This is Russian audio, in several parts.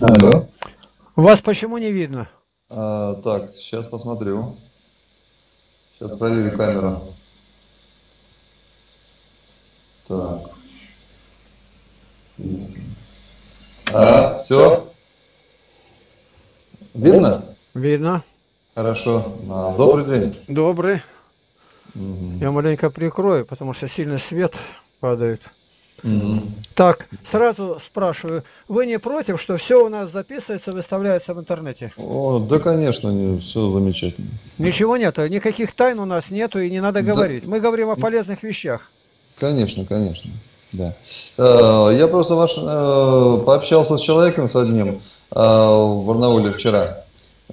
Алло. Вас почему не видно? А, так, сейчас посмотрю. Сейчас проверю камеру. Так. А, все? Видно? Видно. Хорошо. А, добрый день. Добрый. Мгм. Я маленько прикрою, потому что сильный свет падает. Так, сразу спрашиваю, вы не против, что все у нас записывается, выставляется в интернете? О, да, конечно, все замечательно. Ничего нету, никаких тайн у нас нету и не надо Да. говорить. Мы говорим о полезных вещах. Конечно, конечно. Да. Э, Я просто ваш, э, пообщался с человеком с одним э, в Барнауле вчера.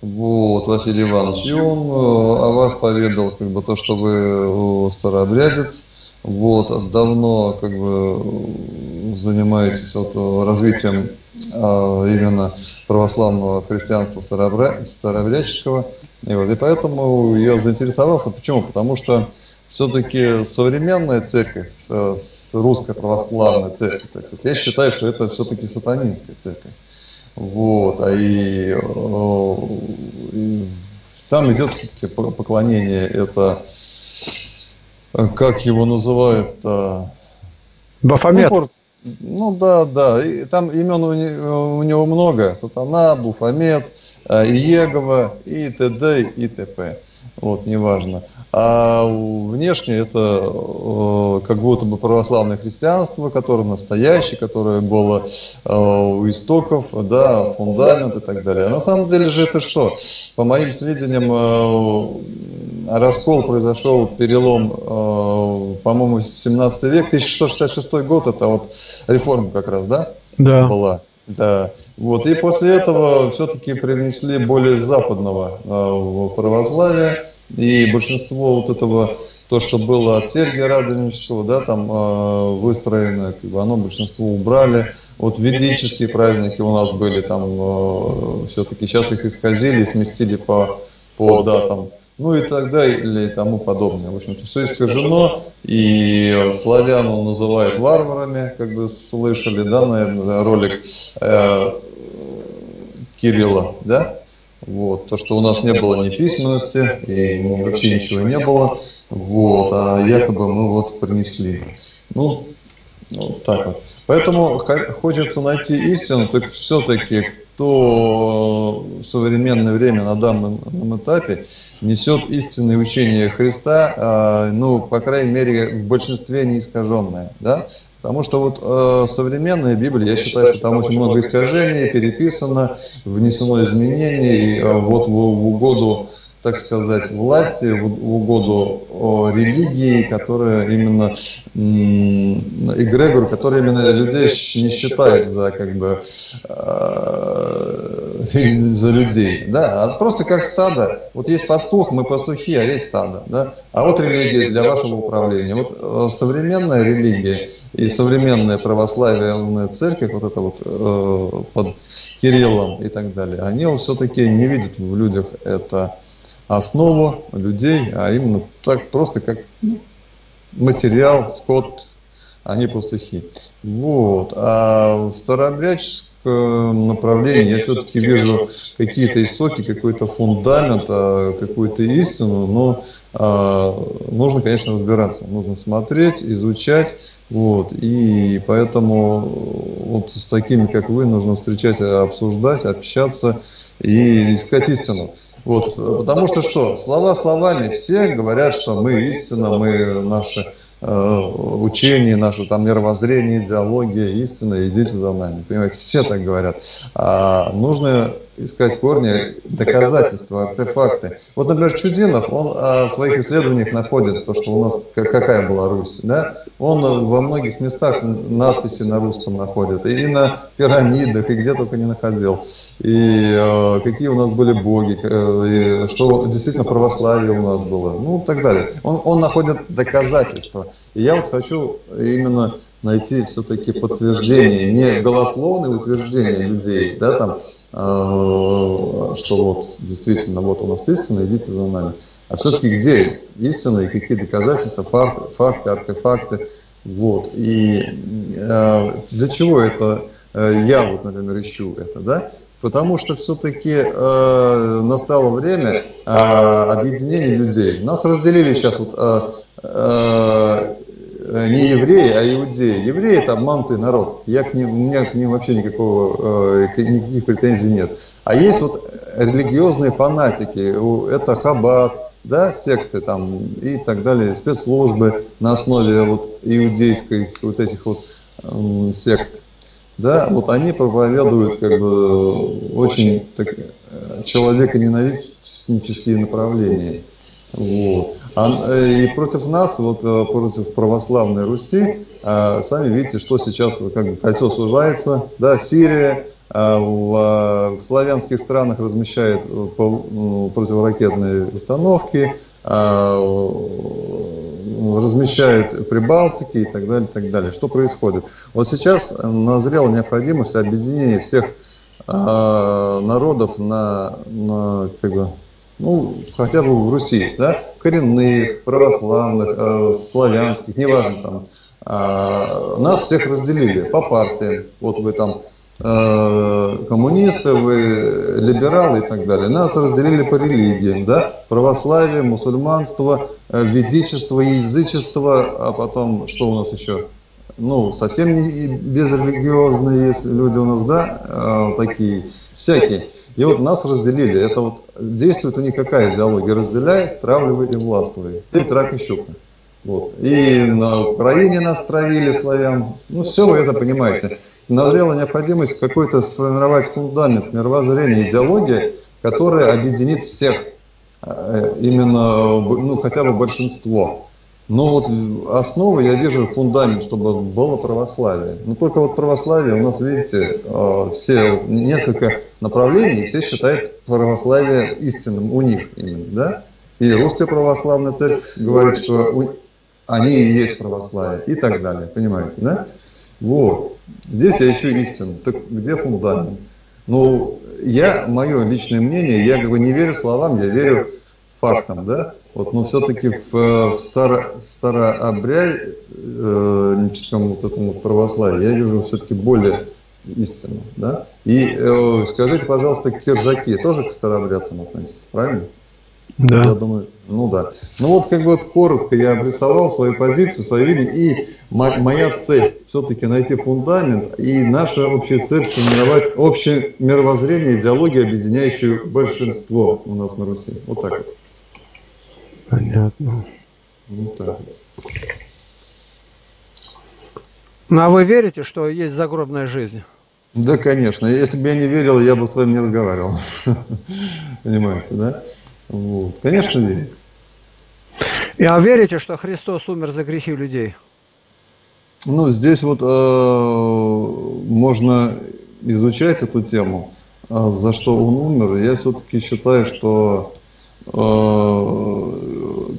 Вот, Василий Иванович. И он о вас поведал, как бы, то, что вы старообрядец. Вот, давно, как бы, занимаетесь вот, развитием э, именно православного христианства старообря- старообрядческого. И, вот, и поэтому я заинтересовался. Почему? Потому что все-таки современная церковь, э, с русская православная церковь, так сказать, я считаю, что это все-таки сатанинская церковь. Вот, а и, э, и там идет все-таки поклонение, это, как его называют, э, Бафомет. ну, ну да, да. И там имен у, не- у него много. Сатана, Буфамет, э, Иегова и т.д. и т.п. Вот, неважно. А внешне это э, как будто бы православное христианство, которое настоящее, которое было э, у истоков, да, фундамент и так далее. А на самом деле же это что? По моим сведениям, э, раскол произошел, перелом, э, по-моему, 17 век, 1666 год, это вот реформа как раз, да? Да. была. Да. Вот. И после этого все-таки привнесли более западного э, православия. И большинство вот этого, то, что было от Сергия Радонежского, да, там э, выстроено, как бы, оно большинство убрали. Вот ведические праздники у нас были там, все-таки сейчас их исказили сместили по, по датам. Ну и так далее и тому подобное. В общем-то, все искажено, и славян он называет варварами, как бы слышали, да, наверное, ролик э, Кирилла, да? Вот, то, что у нас не было ни письменности, и вообще ничего не было, вот, а якобы мы вот принесли. Ну, вот так вот. Поэтому хочется найти истину, так все-таки кто в современное время на данном этапе несет истинное учение Христа, а, ну, по крайней мере, в большинстве не искаженное, да? Потому что вот э, современная Библия, я считаю, что там очень много искажений, переписано, внесено изменений, э, вот в, в угоду, так сказать, власти, в, угоду религии, которая именно эгрегор, который именно людей не считает за как бы э, за людей, да, а просто как стадо. Вот есть пастух, мы пастухи, а есть стадо, да. А вот религия для вашего управления. Вот э, современная религия и современная православная церковь, вот это вот э, под Кириллом и так далее, они вот все-таки не видят в людях это основу людей, а именно так просто как материал, скот, они пастухи. Вот. А в старообрядческом направлении я все-таки вижу какие-то истоки, какой-то фундамент, а, какую-то истину, но а, нужно, конечно, разбираться, нужно смотреть, изучать, вот, и поэтому вот с такими, как вы, нужно встречать, обсуждать, общаться и искать истину. Вот, потому что что, слова словами, все говорят, что мы истина, мы наши э, учение, наше там мировоззрение, идеология, истина, идите за нами. Понимаете, все так говорят. А нужно искать корни, доказательства, артефакты. Вот, например, Чудинов, он а, в своих исследованиях находит то, что у нас как- какая была Русь, да? Он э, во многих местах надписи на русском находит, и на пирамидах, и где только не находил. И э, какие у нас были боги, э, и что действительно православие у нас было, ну, и так далее. Он, он находит доказательства. И я вот хочу именно найти все-таки подтверждение, не голословные утверждения людей, да, там, что вот действительно вот у нас истина, идите за нами. А все-таки где истина и какие доказательства, факты, факты артефакты. Вот. И э, для чего это э, я вот, например, ищу это, да, потому что все-таки э, настало время э, объединения людей. Нас разделили сейчас вот э, э, не евреи, а иудеи. Евреи это обманутый народ. Я к ним, у меня к ним вообще никакого, э, никаких претензий нет. А есть вот религиозные фанатики. Это хаббат, да, секты там и так далее, спецслужбы на основе вот иудейских вот этих вот э, сект да, вот они проповедуют как бы очень так, э, человеконенавистнические направления. Вот. А, э, и против нас, вот э, против православной Руси, сами видите, что сейчас как бы кольцо сужается, да, Сирия, в, в славянских странах размещает ну, противоракетные установки, размещают Прибалтики и так далее, и так далее. Что происходит? Вот сейчас назрела необходимость объединения всех э, народов на, на как бы, ну, хотя бы в Руси, да, коренных, православных, э, славянских, неважно там, э, нас всех разделили по партиям. Вот вы там Э, коммунисты, вы либералы и так далее. Нас разделили по религиям, да, православие, мусульманство, э, ведичество, язычество, а потом что у нас еще? Ну, совсем не безрелигиозные люди у нас, да, э, такие, всякие. И вот нас разделили. Это вот действует у них какая идеология? Разделяй, травливай и властвуй. И трак и щука. Вот. И на Украине нас травили славян. Ну, все вы это понимаете назрела необходимость какой-то сформировать фундамент мировоззрения, идеологии, которая объединит всех, э, именно, ну, хотя бы большинство. Но вот основу я вижу фундамент, чтобы было православие. Но только вот православие у нас, видите, э, все несколько направлений, все считают православие истинным у них именно, да? И русская православная церковь говорит, что у... они и есть православие и так далее, понимаете, да? Вот. Здесь я ищу истину. Так где фундамент? Ну, я, мое личное мнение, я как бы не верю словам, я верю фактам, да? Вот, но все-таки в, в, старо, в старообрядческом э, вот этому православии я вижу все-таки более истину, да? И э, скажите, пожалуйста, киржаки тоже к старообрядцам относятся, правильно? Да. Я думаю, ну да. Ну вот как бы вот коротко я обрисовал свою позицию, свое видение, и моя цель все-таки найти фундамент, и наша общая цель сформировать общее мировоззрение, идеологию, объединяющую большинство у нас на Руси. Вот так вот. Понятно. Вот так. Ну а вы верите, что есть загробная жизнь? Да, конечно. Если бы я не верил, я бы с вами не разговаривал. Понимаете, да? Вот. Конечно, верю. А верите, что Христос умер за грехи людей? Ну, здесь вот э, можно изучать эту тему, а за что он умер. Я все-таки считаю, что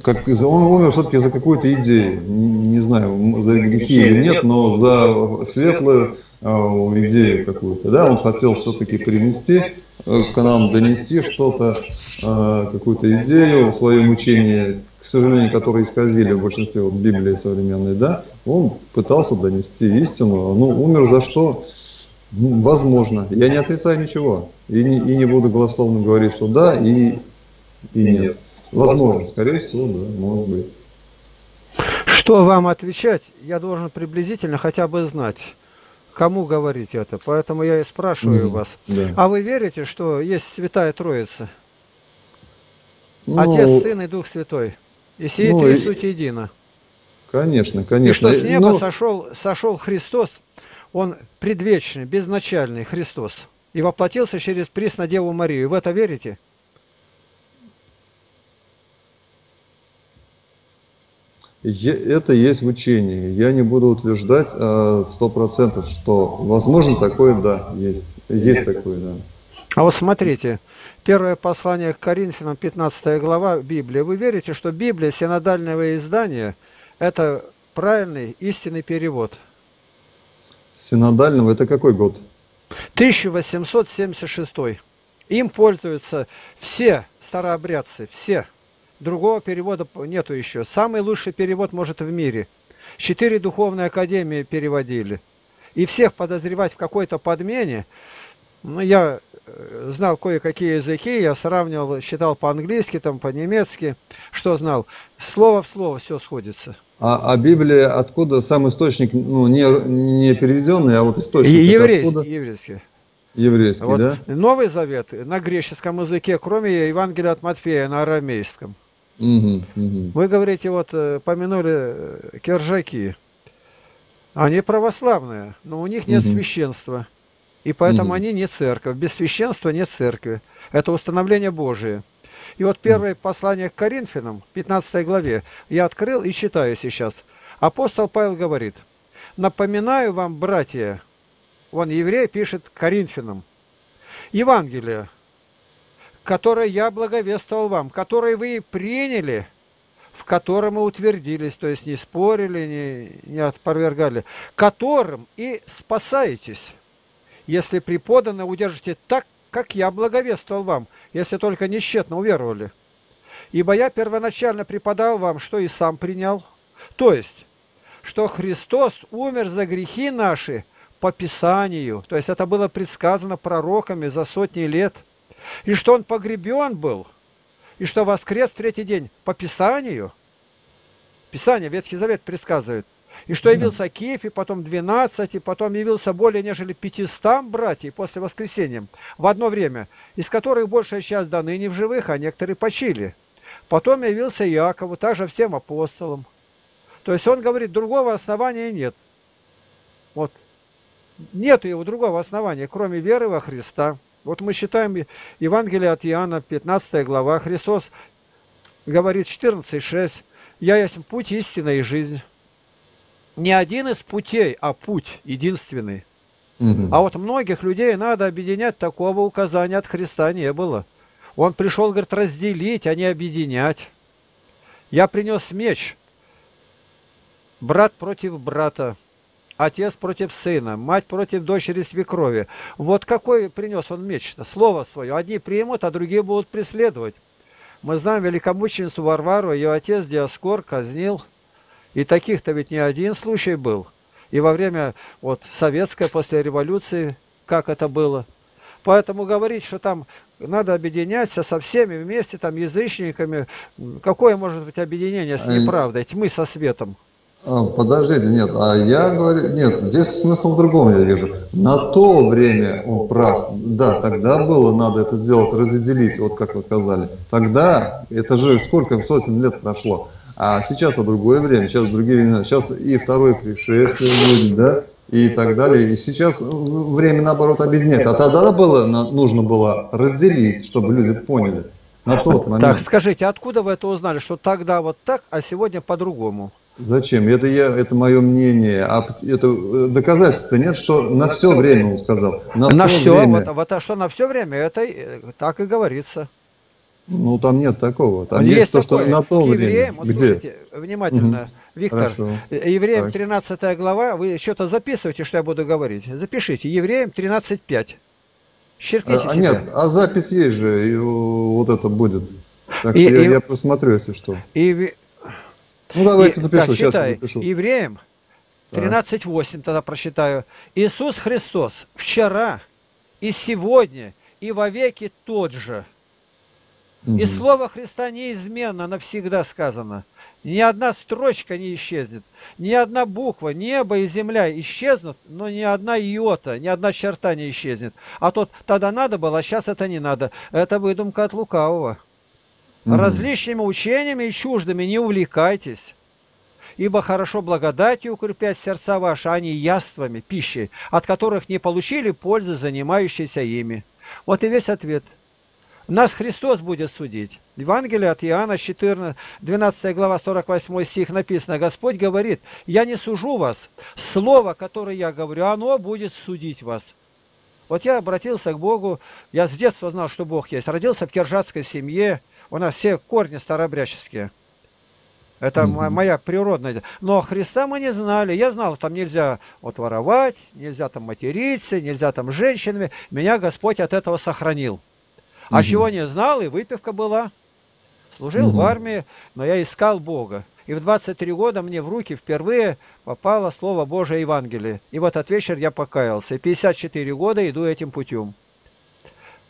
как, он умер все-таки за какую-то идею. Не, знаю, за грехи или нет, но за светлую э, идею какую-то. Да? Он хотел все-таки принести э, к нам, донести что-то а, какую-то идею, свое мучение, к сожалению, которые исказили в большинстве вот, Библии современной, да, он пытался донести истину, ну, умер за что? Возможно. Я не отрицаю ничего. И не, и не буду голословно говорить, что да, и, и нет. Возможно, скорее всего, да, может быть. Что вам отвечать, я должен приблизительно хотя бы знать, кому говорить это. Поэтому я и спрашиваю mm, вас. Да. А вы верите, что есть Святая Троица? Ну, Отец, Сын и Дух Святой. И сие ну, три и... суть едино. Конечно, конечно. И что с неба Но... сошел, сошел Христос, Он предвечный, безначальный Христос. И воплотился через Преснодеву Марию. В это верите? Это есть в учении. Я не буду утверждать а, сто процентов, что возможно такое, да, есть. Есть такое, да. А вот смотрите, Первое послание к Коринфянам, 15 глава Библии. Вы верите, что Библия, синодального издания, это правильный, истинный перевод? Синодального, это какой год? 1876. Им пользуются все старообрядцы, все. Другого перевода нету еще. Самый лучший перевод, может, в мире. Четыре духовные академии переводили. и всех подозревать в какой-то подмене, ну, я э, знал кое-какие языки, я сравнивал, считал по-английски, там, по-немецки, что знал. Слово в слово все сходится. А, а Библия откуда сам источник, ну, не, не переведенный, а вот источник? Еврейский, откуда? еврейский. Еврейский, вот да? Новый Завет на греческом языке, кроме Евангелия от Матфея на арамейском. Угу, угу. Вы говорите, вот э, помянули э, киржаки. Они православные, но у них нет угу. священства. И поэтому угу. они не церковь. Без священства нет церкви. Это установление Божие. И вот первое послание к Коринфянам, 15 главе, я открыл и читаю сейчас. Апостол Павел говорит, «Напоминаю вам, братья, он еврей пишет Коринфянам, Евангелие, которое я благовествовал вам, которое вы приняли, в котором и утвердились, то есть не спорили, не, не отпровергали, которым и спасаетесь, если преподано удержите так, как я благовествовал вам, если только нещетно уверовали. Ибо я первоначально преподал вам, что и сам принял, то есть, что Христос умер за грехи наши по Писанию, то есть это было предсказано пророками за сотни лет, и что Он погребен был, и что воскрес в третий день по Писанию. Писание, Ветхий Завет предсказывает – и что явился Кефи, потом 12, и потом явился более нежели 500 братьев после воскресения в одно время, из которых большая часть до ныне в живых, а некоторые почили. Потом явился Иакову, также всем апостолам. То есть он говорит, другого основания нет. Вот. Нет его другого основания, кроме веры во Христа. Вот мы считаем Евангелие от Иоанна, 15 глава. Христос говорит 14,6. «Я есть путь, истина и жизнь» не один из путей, а путь единственный. Угу. А вот многих людей надо объединять, такого указания от Христа не было. Он пришел, говорит, разделить, а не объединять. Я принес меч. Брат против брата, отец против сына, мать против дочери свекрови. Вот какой принес он меч-то? Слово свое. Одни примут, а другие будут преследовать. Мы знаем великомученицу Варвару, ее отец Диаскор казнил и таких-то ведь не один случай был. И во время вот советской, после революции, как это было. Поэтому говорить, что там надо объединяться со всеми вместе, там, язычниками, какое может быть объединение с неправдой, тьмы со светом? А, подождите, нет, а я говорю, нет, здесь смысл в другом я вижу. На то время он прав, да, тогда было надо это сделать, разделить, вот как вы сказали. Тогда, это же сколько сотен лет прошло. А сейчас это другое время, сейчас другие времена, сейчас и второе пришествие будет, да, и так далее. И сейчас время, наоборот, объединяет. А тогда было, нужно было разделить, чтобы люди поняли на тот момент. Так, скажите, откуда вы это узнали, что тогда вот так, а сегодня по-другому? Зачем? Это я, это мое мнение. А это э, доказательства нет, что на все время он сказал. На, на все, время. Вот, вот а что на все время, это э, так и говорится. Ну, там нет такого. Там есть, есть то, такое. что на то время. Вот, Где? Слушайте, внимательно, угу. Виктор. Хорошо. Евреям так. 13 глава, вы что-то записываете, что я буду говорить. Запишите. Евреям 13.5. Черкните а, себя. Нет, а запись есть же, и вот это будет. Так и, что и, я, я просмотрю, если что. И, ну, давайте и, запишу, так, сейчас считай, запишу. Евреям 13.8 тогда прочитаю. Иисус Христос вчера и сегодня и вовеки тот же. И слово Христа неизменно, навсегда сказано. Ни одна строчка не исчезнет, ни одна буква, небо и земля исчезнут, но ни одна йота, ни одна черта не исчезнет. А тот тогда надо было, а сейчас это не надо. Это выдумка от лукавого. Различными учениями и чуждыми не увлекайтесь. Ибо хорошо благодатью укрепять сердца ваши, а не яствами, пищей, от которых не получили пользы, занимающиеся ими. Вот и весь ответ – нас Христос будет судить. Евангелие от Иоанна, 14, 12 глава, 48 стих написано. Господь говорит, я не сужу вас. Слово, которое я говорю, оно будет судить вас. Вот я обратился к Богу, я с детства знал, что Бог есть. Родился в киржатской семье, у нас все корни старообрядческие. Это mm-hmm. моя природная. Но Христа мы не знали. Я знал, там нельзя вот воровать, нельзя там материться, нельзя там женщинами. Меня Господь от этого сохранил. А угу. чего не знал, и выпивка была. Служил угу. в армии, но я искал Бога. И в 23 года мне в руки впервые попало Слово Божие Евангелие. И в этот вечер я покаялся. И 54 года иду этим путем.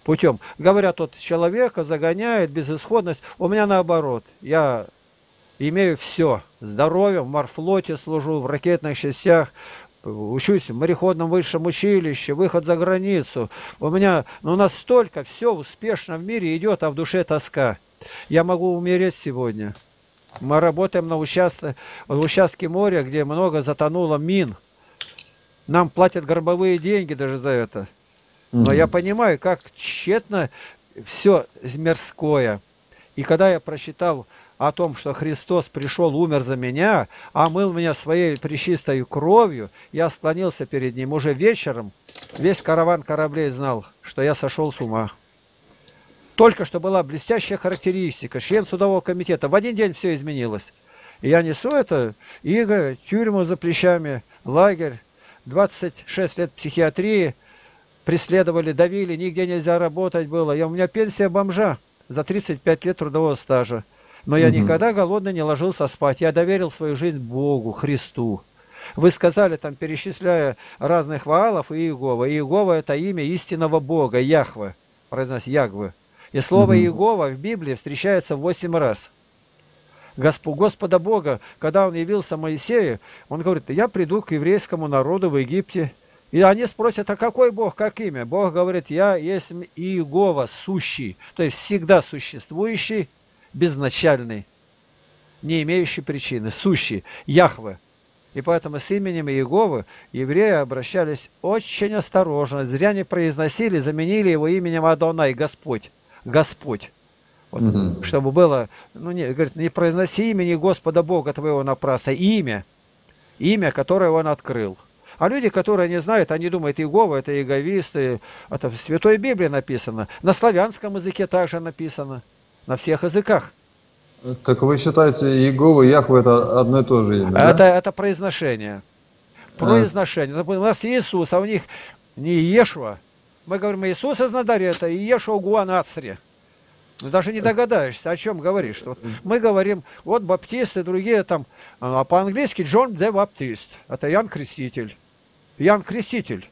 Путем. Говорят, вот человека загоняет безысходность. У меня наоборот. Я имею все. Здоровье, в морфлоте служу, в ракетных частях, учусь в мореходном высшем училище, выход за границу. У меня ну, настолько все успешно в мире идет, а в душе тоска. Я могу умереть сегодня. Мы работаем на участке, в участке моря, где много затонуло мин. Нам платят гробовые деньги даже за это. Но я понимаю, как тщетно все мирское. И когда я прочитал о том, что Христос пришел, умер за меня, омыл меня своей пречистой кровью, я склонился перед Ним. Уже вечером весь караван кораблей знал, что я сошел с ума. Только что была блестящая характеристика, член судового комитета. В один день все изменилось. И я несу это, иго, тюрьму за плечами, лагерь, 26 лет психиатрии, преследовали, давили, нигде нельзя работать было. Я, у меня пенсия бомжа за 35 лет трудового стажа. Но я угу. никогда голодно не ложился спать. Я доверил свою жизнь Богу, Христу. Вы сказали, там, перечисляя разных ваалов и Иегова. Иегова – это имя истинного Бога, Яхве, произносит Ягвы. И слово угу. Иегова в Библии встречается восемь раз. Госп... Господа Бога, когда Он явился Моисею, Он говорит, я приду к еврейскому народу в Египте. И они спросят, а какой Бог, как имя? Бог говорит, я есть Иегова, сущий, то есть всегда существующий, безначальный, не имеющий причины, сущий, Яхве. И поэтому с именем Иеговы евреи обращались очень осторожно, зря не произносили, заменили его именем Адонай, Господь. Господь. Вот, угу. Чтобы было, ну, не, говорит, не произноси имени Господа Бога твоего напрасно, имя, имя, которое он открыл. А люди, которые не знают, они думают, Иегова это иеговисты, это в Святой Библии написано, на славянском языке также написано, на всех языках. Так вы считаете, Иегова и Яхва это одно и то же имя, это, да? это произношение. Произношение. А. У нас Иисус, а у них не Иешуа, мы говорим, Иисус из Назарета, Иешуа Гуанацре. Ну, даже не догадаешься, о чем говоришь. Вот мы говорим, вот баптисты, другие там, а по-английски Джон де Баптист. Это Ян Креститель. Ян Креститель.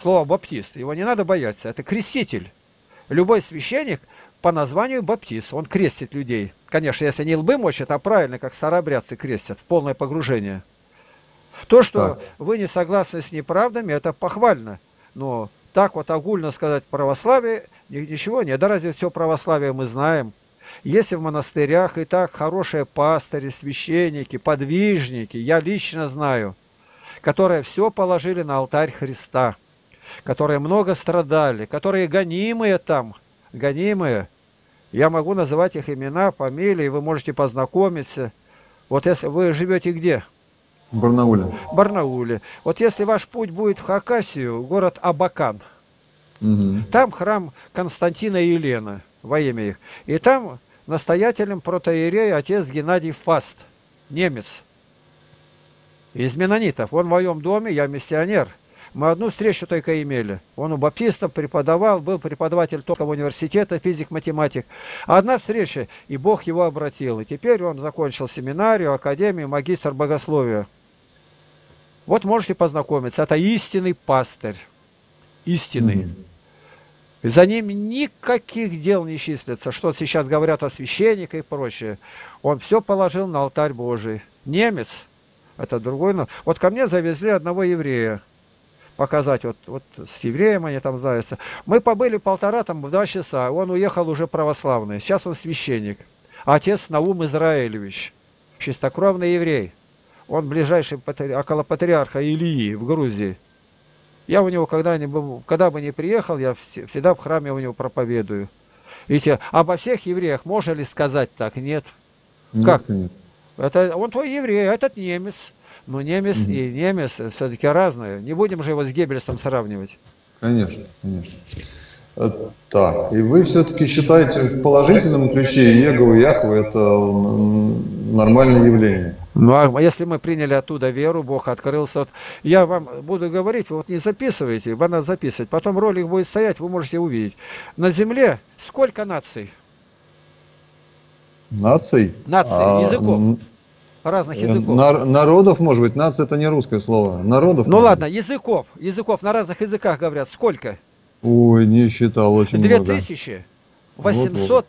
Слово баптист. Его не надо бояться. Это креститель. Любой священник по названию баптист. Он крестит людей. Конечно, если не лбы мочат, а правильно, как старобрядцы крестят. В полное погружение. То, что так. вы не согласны с неправдами, это похвально. Но так вот огульно сказать православие, ничего нет. Да разве все православие мы знаем? Если в монастырях и так хорошие пастыри, священники, подвижники, я лично знаю, которые все положили на алтарь Христа, которые много страдали, которые гонимые там, гонимые. Я могу называть их имена, фамилии, вы можете познакомиться. Вот если вы живете где? В Барнауле. Барнауле. Вот если ваш путь будет в Хакасию, город Абакан, угу. там храм Константина и Елены, во имя их. И там настоятелем протоиерей отец Геннадий Фаст, немец. Из менонитов. Он в моем доме, я миссионер. Мы одну встречу только имели. Он у баптистов преподавал, был преподаватель Томского университета, физик-математик. Одна встреча, и Бог его обратил. И теперь он закончил семинарию, академию, магистр богословия. Вот можете познакомиться. Это истинный пастырь. Истинный. Mm-hmm. За ним никаких дел не числится. Что сейчас говорят о священниках и прочее. Он все положил на алтарь Божий. Немец. Это другой. Вот ко мне завезли одного еврея. Показать, вот, вот с евреем они там заявятся. Мы побыли полтора, там, в два часа. Он уехал уже православный. Сейчас он священник. Отец Наум Израилевич. Чистокровный еврей. Он ближайший около патриарха Илии в Грузии. Я у него когда-нибудь, когда бы не приехал, я всегда в храме у него проповедую. Видите, обо всех евреях можно ли сказать так? Нет. Нет как? Нет. Это, он твой еврей, а этот немец. Но немец угу. и немец все-таки разные. Не будем же его с Геббельсом сравнивать. Конечно, конечно. Э, так, и вы все-таки считаете в положительном ключе Егова и Яхова это нормальное явление? Ну, а если мы приняли оттуда веру, Бог открылся. Вот я вам буду говорить, вы вот не записывайте, вы надо записывать. Потом ролик будет стоять, вы можете увидеть. На земле сколько наций? Наций? Наций, а, языков. Разных э, языков. На, народов, может быть, нация это не русское слово. Народов. Ну ладно, быть. языков. Языков на разных языках говорят. Сколько? Ой, не считал очень 2896. Вот, вот.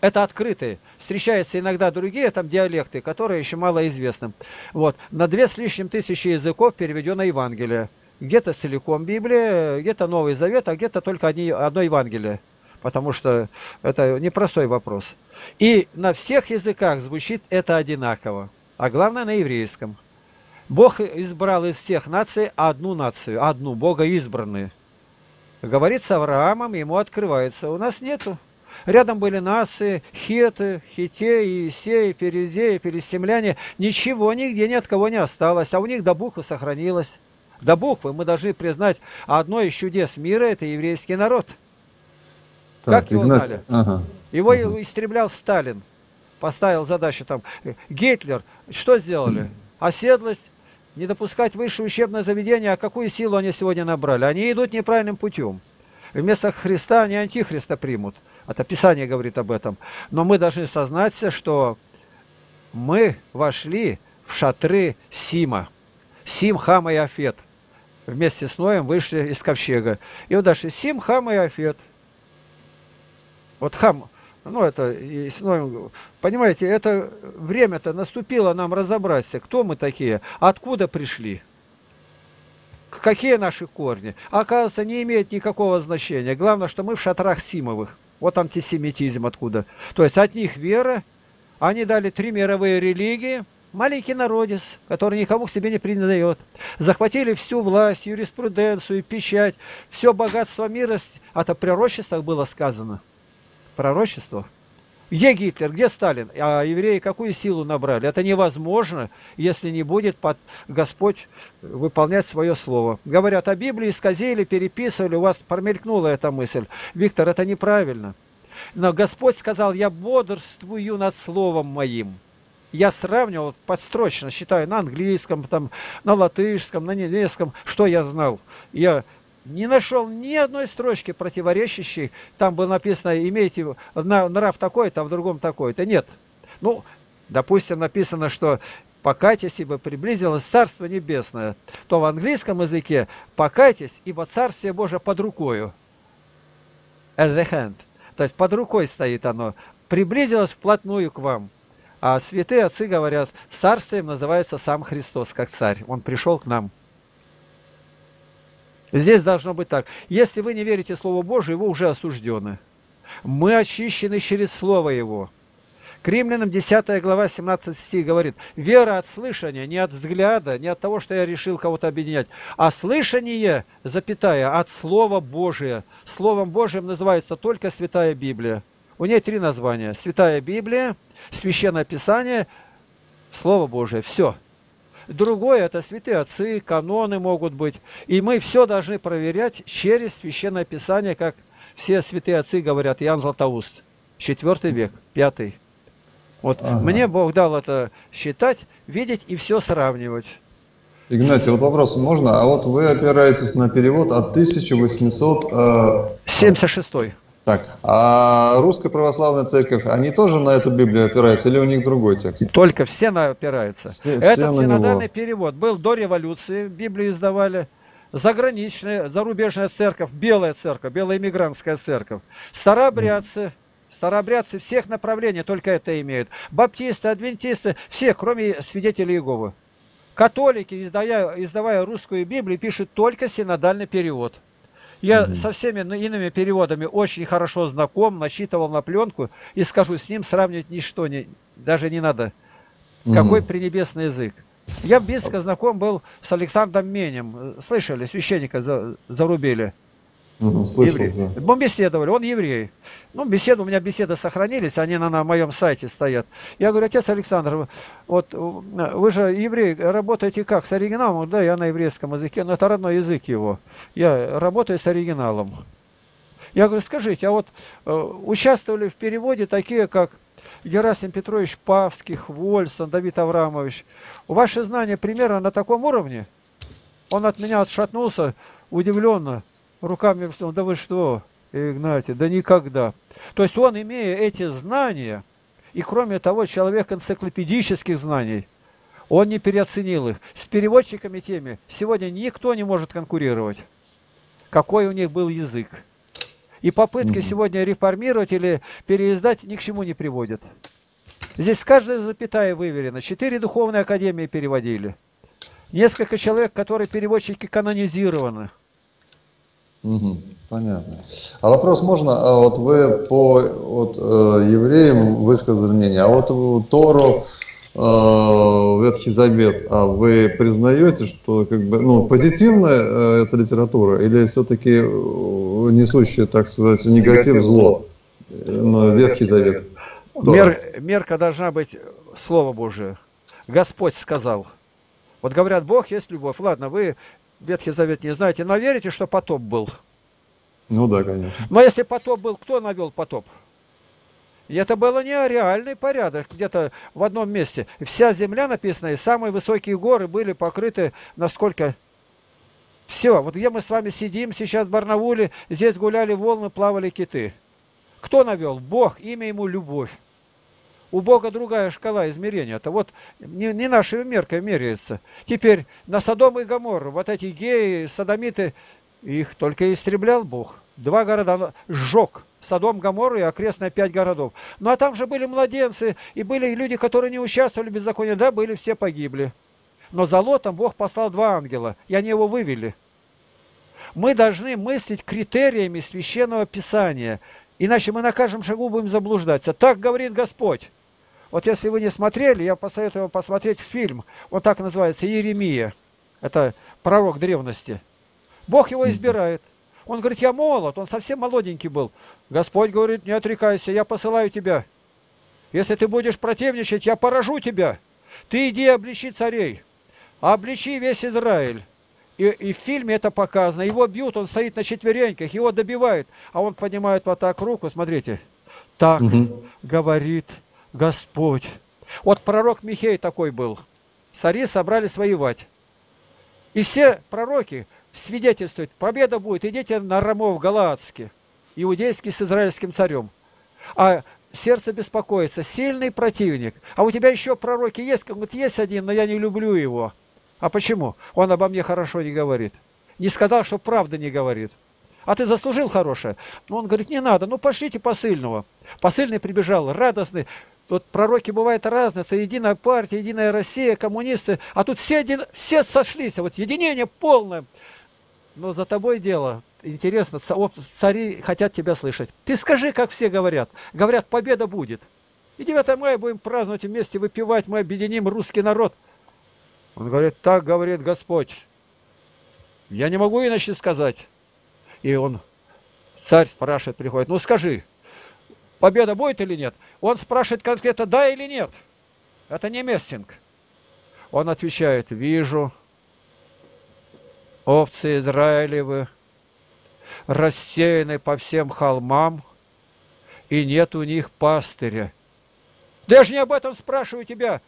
Это открытые. Встречаются иногда другие там диалекты, которые еще мало известны. Вот. На две с лишним тысячи языков переведено Евангелие. Где-то целиком Библия, где-то Новый Завет, а где-то только одни, одно Евангелие. Потому что это непростой вопрос. И на всех языках звучит это одинаково. А главное на еврейском. Бог избрал из всех наций одну нацию, одну, Бога избранную. Говорит с Авраамом, ему открывается. У нас нету. Рядом были нации, хеты, хитеи, Иисеи, Перезеи, Филистимляне. Ничего нигде ни от кого не осталось, а у них до буквы сохранилось. До буквы мы должны признать, одно из чудес мира – это еврейский народ. Так, как его Игнат... знали? Ага. Его ага. истреблял Сталин. Поставил задачу там. Гитлер. Что сделали? Оседлость, не допускать высшее учебное заведение. А какую силу они сегодня набрали? Они идут неправильным путем. Вместо Христа они антихриста примут. Это Писание говорит об этом. Но мы должны сознаться, что мы вошли в шатры Сима. Сим, Хама и Афет. Вместе с Ноем вышли из ковчега. И вот дальше Сим, Хама и Афет. Вот Хам, ну это, и с Ноем, понимаете, это время-то наступило нам разобраться, кто мы такие, откуда пришли какие наши корни, оказывается, не имеет никакого значения. Главное, что мы в шатрах Симовых. Вот антисемитизм откуда. То есть от них вера, они дали три мировые религии, маленький народец, который никому к себе не принадлежит. Захватили всю власть, юриспруденцию, печать, все богатство мира, это о пророчествах было сказано. Пророчество. Где Гитлер, где Сталин? А евреи какую силу набрали? Это невозможно, если не будет под Господь выполнять свое слово. Говорят, о Библии исказили, переписывали, у вас промелькнула эта мысль. Виктор, это неправильно. Но Господь сказал, я бодрствую над словом моим. Я сравнивал подстрочно, считаю, на английском, там, на латышском, на немецком, что я знал. Я не нашел ни одной строчки противоречащей. Там было написано, имейте нрав такой-то, а в другом такой-то. Нет. Ну, допустим, написано, что покайтесь, ибо приблизилось Царство Небесное, то в английском языке покайтесь, ибо Царствие Божие под рукою. At the hand. То есть под рукой стоит оно. Приблизилось вплотную к вам. А святые отцы говорят, царствием называется сам Христос, как царь. Он пришел к нам. Здесь должно быть так. Если вы не верите Слову Божию, вы уже осуждены. Мы очищены через Слово Его. К римлянам 10 глава 17 стих говорит, вера от слышания, не от взгляда, не от того, что я решил кого-то объединять, а слышание, запятая, от Слова Божия. Словом Божьим называется только Святая Библия. У нее три названия. Святая Библия, Священное Писание, Слово Божие. Все. Другое – это святые отцы, каноны могут быть. И мы все должны проверять через Священное Писание, как все святые отцы говорят, Иоанн Златоуст, 4 век, 5. Вот ага. мне Бог дал это считать, видеть и все сравнивать. Игнатий, вот вопрос можно? А вот вы опираетесь на перевод от 1876. Так, а русская православная церковь, они тоже на эту Библию опираются или у них другой текст? Только все на опираются. Все, Это все синодальный перевод. Был до революции, Библию издавали. Заграничная, зарубежная церковь, белая церковь, белая иммигрантская церковь. Старообрядцы, старообрядцы всех направлений только это имеют. Баптисты, адвентисты, все, кроме свидетелей Иеговы. Католики, издавая, издавая русскую Библию, пишут только синодальный перевод. Я угу. со всеми иными переводами очень хорошо знаком, насчитывал на пленку и скажу, с ним сравнивать ничто не, даже не надо. Угу. Какой пренебесный язык. Я близко знаком был с Александром Менем. Слышали, священника зарубили. Угу, слышал, еврей. Да. Мы беседовали, он еврей. Ну, беседы, у меня беседы сохранились, они на, на моем сайте стоят. Я говорю, отец Александр, вот вы же еврей, работаете как, с оригиналом? Да, я на еврейском языке, но это родной язык его. Я работаю с оригиналом. Я говорю, скажите, а вот э, участвовали в переводе такие, как Герасим Петрович Павских, Вольсон, Давид Аврамович. Ваши знания примерно на таком уровне? Он от меня отшатнулся удивленно руками, да вы что, Игнатий, да никогда. То есть он, имея эти знания, и кроме того, человек энциклопедических знаний, он не переоценил их. С переводчиками теми сегодня никто не может конкурировать. Какой у них был язык. И попытки сегодня реформировать или переиздать ни к чему не приводят. Здесь каждая запятая выверена. Четыре духовные академии переводили. Несколько человек, которые переводчики канонизированы. Угу, понятно. А вопрос можно? А вот вы по вот, э, евреям высказали мнение, а вот Тору, э, Ветхий Завет, а вы признаете, что как бы, ну, позитивная э, эта литература или все-таки э, несущая, так сказать, негатив, зло, э, Ветхий Завет? Мер, мерка должна быть Слово Божие. Господь сказал. Вот говорят, Бог есть любовь. Ладно, вы Ветхий Завет не знаете, но верите, что потоп был? Ну да, конечно. Но если потоп был, кто навел потоп? И это было не реальный порядок, где-то в одном месте. Вся земля написана, и самые высокие горы были покрыты насколько... Все, вот где мы с вами сидим сейчас в Барнауле, здесь гуляли волны, плавали киты. Кто навел? Бог, имя ему любовь. У Бога другая шкала измерения. Это вот не, не нашей меркой меряется. Теперь на Содом и Гоморру, вот эти геи, садомиты, их только истреблял Бог. Два города сжег. Содом, Гоморру и окрестные пять городов. Ну а там же были младенцы, и были люди, которые не участвовали в беззаконии. Да, были, все погибли. Но за Лотом Бог послал два ангела, и они его вывели. Мы должны мыслить критериями Священного Писания, иначе мы на каждом шагу будем заблуждаться. Так говорит Господь. Вот если вы не смотрели, я посоветую вам посмотреть фильм. Он так называется «Иеремия». Это пророк древности. Бог его избирает. Он говорит, я молод, он совсем молоденький был. Господь говорит, не отрекайся, я посылаю тебя. Если ты будешь противничать, я поражу тебя. Ты иди обличи царей, обличи весь Израиль. И, и в фильме это показано. Его бьют, он стоит на четвереньках, его добивают. А он поднимает вот так руку, смотрите. Так угу. говорит Господь. Вот пророк Михей такой был. Цари собрались воевать. И все пророки свидетельствуют, победа будет, идите на Рамов Галаадский, иудейский с израильским царем. А сердце беспокоится, сильный противник. А у тебя еще пророки есть? Он говорит, есть один, но я не люблю его. А почему? Он обо мне хорошо не говорит. Не сказал, что правда не говорит. А ты заслужил хорошее. Но он говорит, не надо, ну пошлите посыльного. Посыльный прибежал, радостный. Вот пророки бывают разные, единая партия, единая Россия, коммунисты, а тут все, один, все сошлись, вот единение полное. Но за тобой дело. Интересно, цари хотят тебя слышать. Ты скажи, как все говорят. Говорят, победа будет. И 9 мая будем праздновать вместе, выпивать, мы объединим русский народ. Он говорит, так говорит Господь. Я не могу иначе сказать. И он, царь спрашивает, приходит, ну скажи, победа будет или нет? Он спрашивает конкретно, да или нет. Это не Мессинг. Он отвечает, вижу, овцы Израилевы рассеяны по всем холмам, и нет у них пастыря. Даже не об этом спрашиваю тебя.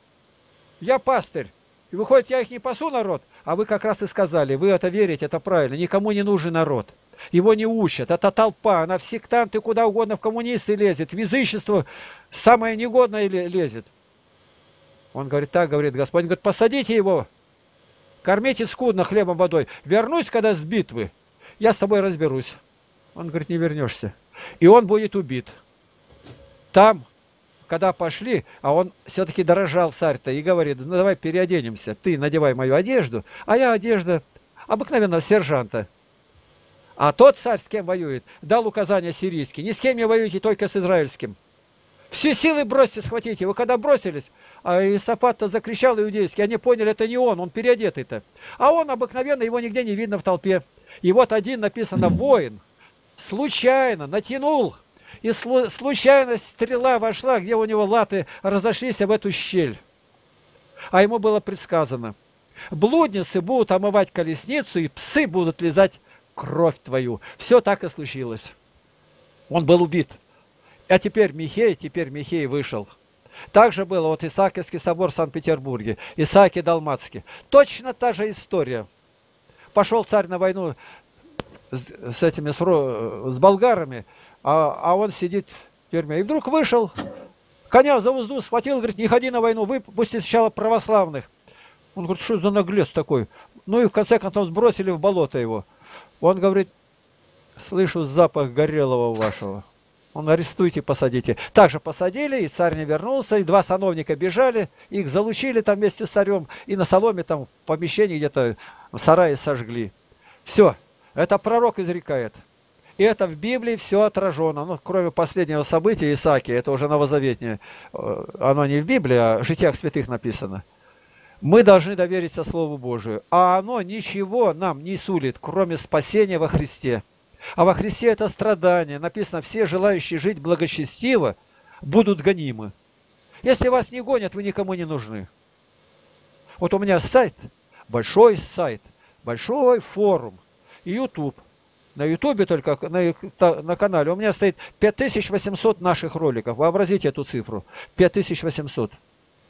Я пастырь. И выходит, я их не пасу народ, а вы как раз и сказали, вы это верите, это правильно, никому не нужен народ. Его не учат. Это толпа, она в сектанты куда угодно, в коммунисты лезет, в язычество самое негодное лезет. Он говорит, так говорит Господь, говорит, посадите его, кормите скудно хлебом, водой. Вернусь, когда с битвы, я с тобой разберусь. Он говорит, не вернешься. И он будет убит. Там, когда пошли, а он все-таки дорожал царь-то и говорит, ну давай переоденемся, ты надевай мою одежду, а я одежда обыкновенного сержанта. А тот царь, с кем воюет, дал указание сирийский. Ни с кем не воюйте, только с израильским. Все силы бросьте, схватите. Вы когда бросились, а Исафат-то закричал иудейский, они поняли, это не он, он переодетый-то. А он обыкновенно, его нигде не видно в толпе. И вот один написано «воин» случайно натянул, и случайно стрела вошла, где у него латы разошлись в эту щель. А ему было предсказано, блудницы будут омывать колесницу, и псы будут лизать кровь твою. Все так и случилось. Он был убит. А теперь Михей, теперь Михей вышел. Также было вот Исаакиевский собор в Санкт-Петербурге, Исааки Далмацкий. Точно та же история. Пошел царь на войну, с, с этими с, с болгарами, а, а он сидит в тюрьме. И вдруг вышел, коня за узду схватил, говорит, не ходи на войну, выпусти сначала православных. Он говорит, что за наглец такой? Ну и в конце концов сбросили в болото его. Он говорит, слышу запах горелого вашего. Он арестуйте, посадите. Также посадили, и царь не вернулся, и два сановника бежали, их залучили там вместе с царем, и на соломе там в помещении где-то в сарае сожгли. Все, это пророк изрекает. И это в Библии все отражено. Ну, кроме последнего события Исааки, это уже новозаветнее. Э, оно не в Библии, а в житиях святых написано. Мы должны довериться Слову Божию. А оно ничего нам не сулит, кроме спасения во Христе. А во Христе это страдание. Написано, все желающие жить благочестиво будут гонимы. Если вас не гонят, вы никому не нужны. Вот у меня сайт, большой сайт, большой форум и YouTube. На Ютубе только, на, на канале у меня стоит 5800 наших роликов. Вообразите эту цифру. 5800.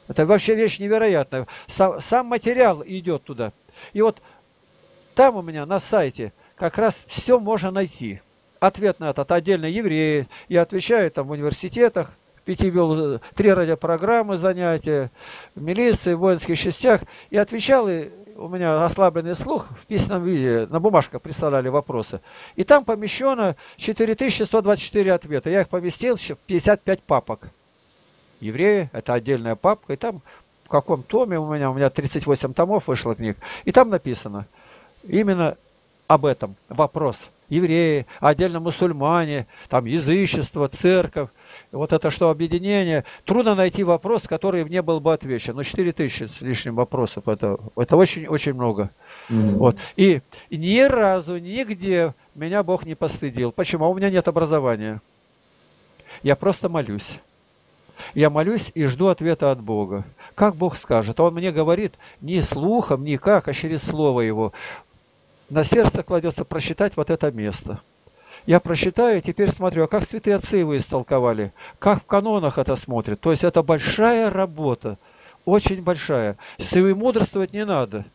Это вообще вещь невероятная. Сам, сам материал идет туда. И вот там у меня на сайте как раз все можно найти. Ответ на этот отдельно евреи. Я отвечаю там в университетах, в пяти вел э, три радиопрограммы занятия, в милиции, в воинских частях. И отвечал, и у меня ослабленный слух в письменном виде, на бумажках присылали вопросы. И там помещено 4124 ответа. Я их поместил в 55 папок. Евреи, это отдельная папка. И там в каком томе у меня, у меня 38 томов вышло книг. И там написано именно об этом вопрос. Евреи, отдельно мусульмане, там язычество, церковь, вот это что объединение. Трудно найти вопрос, который не был бы отвечен. Но ну, 4 тысячи с лишним вопросов, это, это очень-очень много. Mm-hmm. Вот. И, и ни разу, нигде меня Бог не постыдил. Почему? У меня нет образования. Я просто молюсь. Я молюсь и жду ответа от Бога. Как Бог скажет? Он мне говорит не слухом, не как, а через Слово Его на сердце кладется просчитать вот это место. Я просчитаю, и теперь смотрю, а как святые отцы его истолковали, как в канонах это смотрят. То есть это большая работа, очень большая. мудрствовать не надо.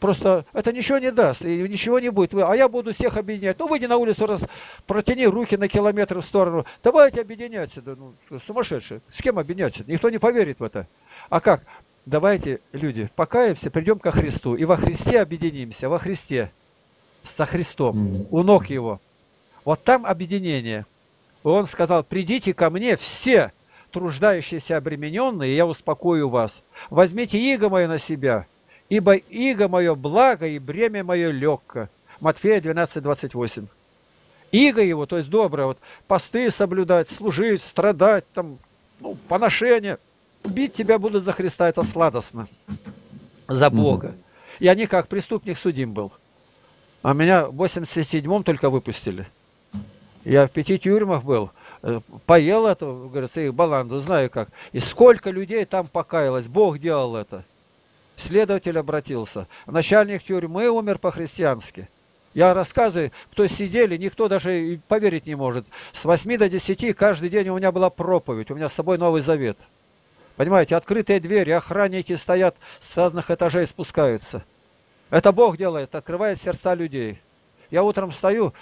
Просто это ничего не даст, и ничего не будет. А я буду всех объединять. Ну, выйди на улицу, раз, протяни руки на километр в сторону. Давайте объединяться. Да, ну, сумасшедшие. С кем объединяться? Никто не поверит в это. А как? Давайте, люди, покаемся, придем ко Христу. И во Христе объединимся. Во Христе со Христом, у ног Его. Вот там объединение. Он сказал, придите ко мне все, труждающиеся обремененные, и я успокою вас. Возьмите иго мое на себя, ибо иго мое благо и бремя мое легко. Матфея 12, 28. Иго его, то есть доброе, вот посты соблюдать, служить, страдать, там, ну, поношение. Бить тебя будут за Христа, это сладостно. За Бога. Я не как преступник судим был. А меня в 87-м только выпустили. Я в пяти тюрьмах был. Э, поел это, говорится, их баланду, знаю как. И сколько людей там покаялось. Бог делал это. Следователь обратился. Начальник тюрьмы умер по-христиански. Я рассказываю, кто сидели, никто даже поверить не может. С 8 до 10 каждый день у меня была проповедь, у меня с собой Новый Завет. Понимаете, открытые двери, охранники стоят с разных этажей спускаются. Это Бог делает, открывает сердца людей. Я утром стою,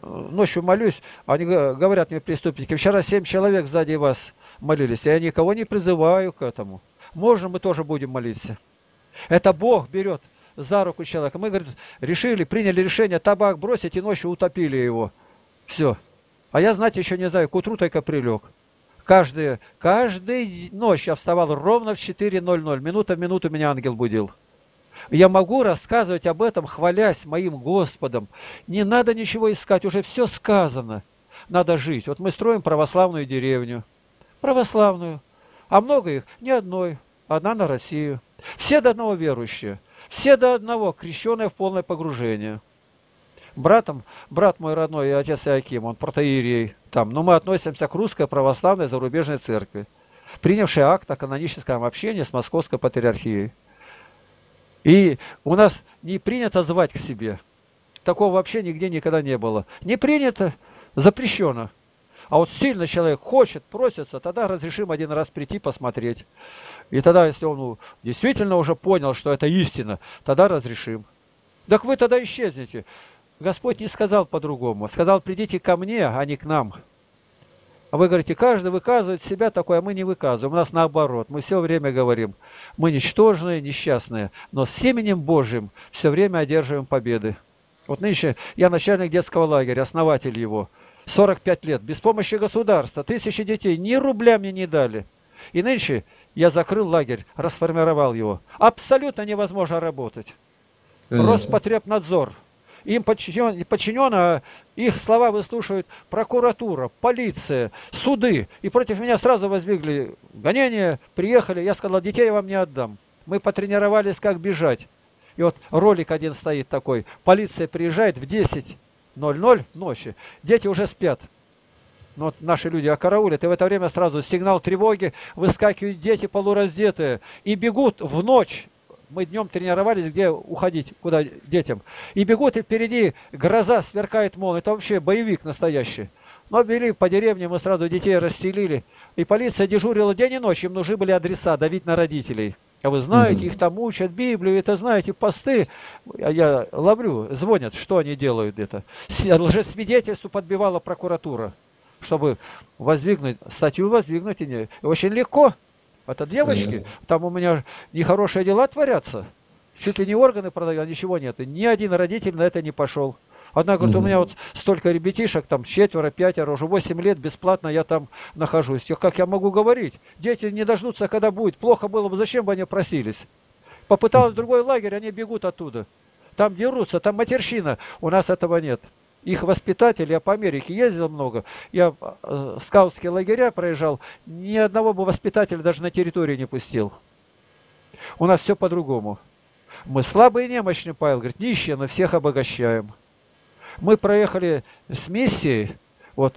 ночью молюсь, они говорят мне, преступники, вчера семь человек сзади вас молились, я никого не призываю к этому. Можно мы тоже будем молиться. Это Бог берет за руку человека. Мы, говорит, решили, приняли решение табак бросить и ночью утопили его. Все. А я, знаете, еще не знаю, к утру только прилег. Каждую, каждую ночь я вставал ровно в 4.00. Минута в минуту меня ангел будил. Я могу рассказывать об этом, хвалясь моим Господом. Не надо ничего искать, уже все сказано. Надо жить. Вот мы строим православную деревню. Православную. А много их? Ни одной. Одна на Россию. Все до одного верующие. Все до одного крещенные в полное погружение. Братом, брат мой родной и отец Иаким, он протеерей там. Но мы относимся к русской православной зарубежной церкви, принявшей акт о каноническом общении с Московской патриархией. И у нас не принято звать к себе. Такого вообще нигде никогда не было. Не принято, запрещено. А вот сильно человек хочет, просится, тогда разрешим один раз прийти посмотреть. И тогда, если он ну, действительно уже понял, что это истина, тогда разрешим. Так вы тогда исчезнете. Господь не сказал по-другому. Сказал, придите ко мне, а не к нам. А вы говорите, каждый выказывает себя такое, а мы не выказываем. У нас наоборот. Мы все время говорим, мы ничтожные, несчастные, но с семенем Божьим все время одерживаем победы. Вот нынче я начальник детского лагеря, основатель его. 45 лет, без помощи государства, тысячи детей, ни рубля мне не дали. И нынче я закрыл лагерь, расформировал его. Абсолютно невозможно работать. Конечно. Роспотребнадзор. Им подчинен, подчинено, а их слова выслушивают прокуратура, полиция, суды. И против меня сразу воздвигли гонения, приехали. Я сказал, детей я вам не отдам. Мы потренировались, как бежать. И вот ролик один стоит такой. Полиция приезжает в 10.00 ночи. Дети уже спят. Но вот наши люди окараулят, и в это время сразу сигнал тревоги, выскакивают дети полураздетые и бегут в ночь мы днем тренировались, где уходить, куда детям. И бегут, и впереди гроза сверкает молния. Это вообще боевик настоящий. Но вели по деревне, мы сразу детей расселили. И полиция дежурила день и ночь. Им нужны были адреса, давить на родителей. А вы знаете, их там учат Библию, это знаете, посты. Я ловлю, звонят, что они делают это. Лжесвидетельству подбивала прокуратура, чтобы воздвигнуть, статью воздвигнуть. И очень легко. Это девочки, Конечно. там у меня нехорошие дела творятся. Чуть ли не органы продают, а ничего нет. И ни один родитель на это не пошел. Одна говорит, у меня вот столько ребятишек, там четверо, пятеро, уже 8 лет бесплатно я там нахожусь. Как я могу говорить? Дети не дождутся, когда будет. Плохо было бы, зачем бы они просились? Попыталась другой лагерь, они бегут оттуда. Там дерутся, там матерщина. У нас этого нет их воспитатели, я по Америке ездил много, я э, скаутские лагеря проезжал, ни одного бы воспитателя даже на территорию не пустил. У нас все по-другому. Мы слабые и немощные, Павел говорит, нищие, но всех обогащаем. Мы проехали с миссией, вот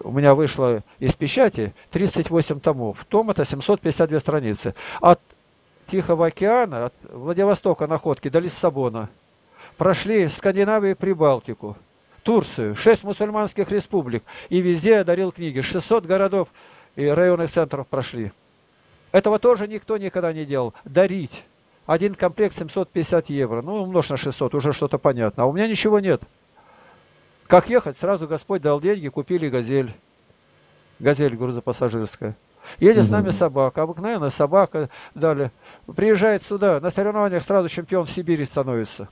у меня вышло из печати 38 томов. Том это 752 страницы. От Тихого океана, от Владивостока находки до Лиссабона. Прошли Скандинавию и Прибалтику. Турцию, шесть мусульманских республик, и везде одарил книги. 600 городов и районных центров прошли. Этого тоже никто никогда не делал. Дарить. Один комплект 750 евро. Ну, умножь на 600, уже что-то понятно. А у меня ничего нет. Как ехать? Сразу Господь дал деньги, купили «Газель». «Газель» грузопассажирская. Едет с нами собака, обыкновенная собака дали. Приезжает сюда, на соревнованиях сразу чемпион Сибири становится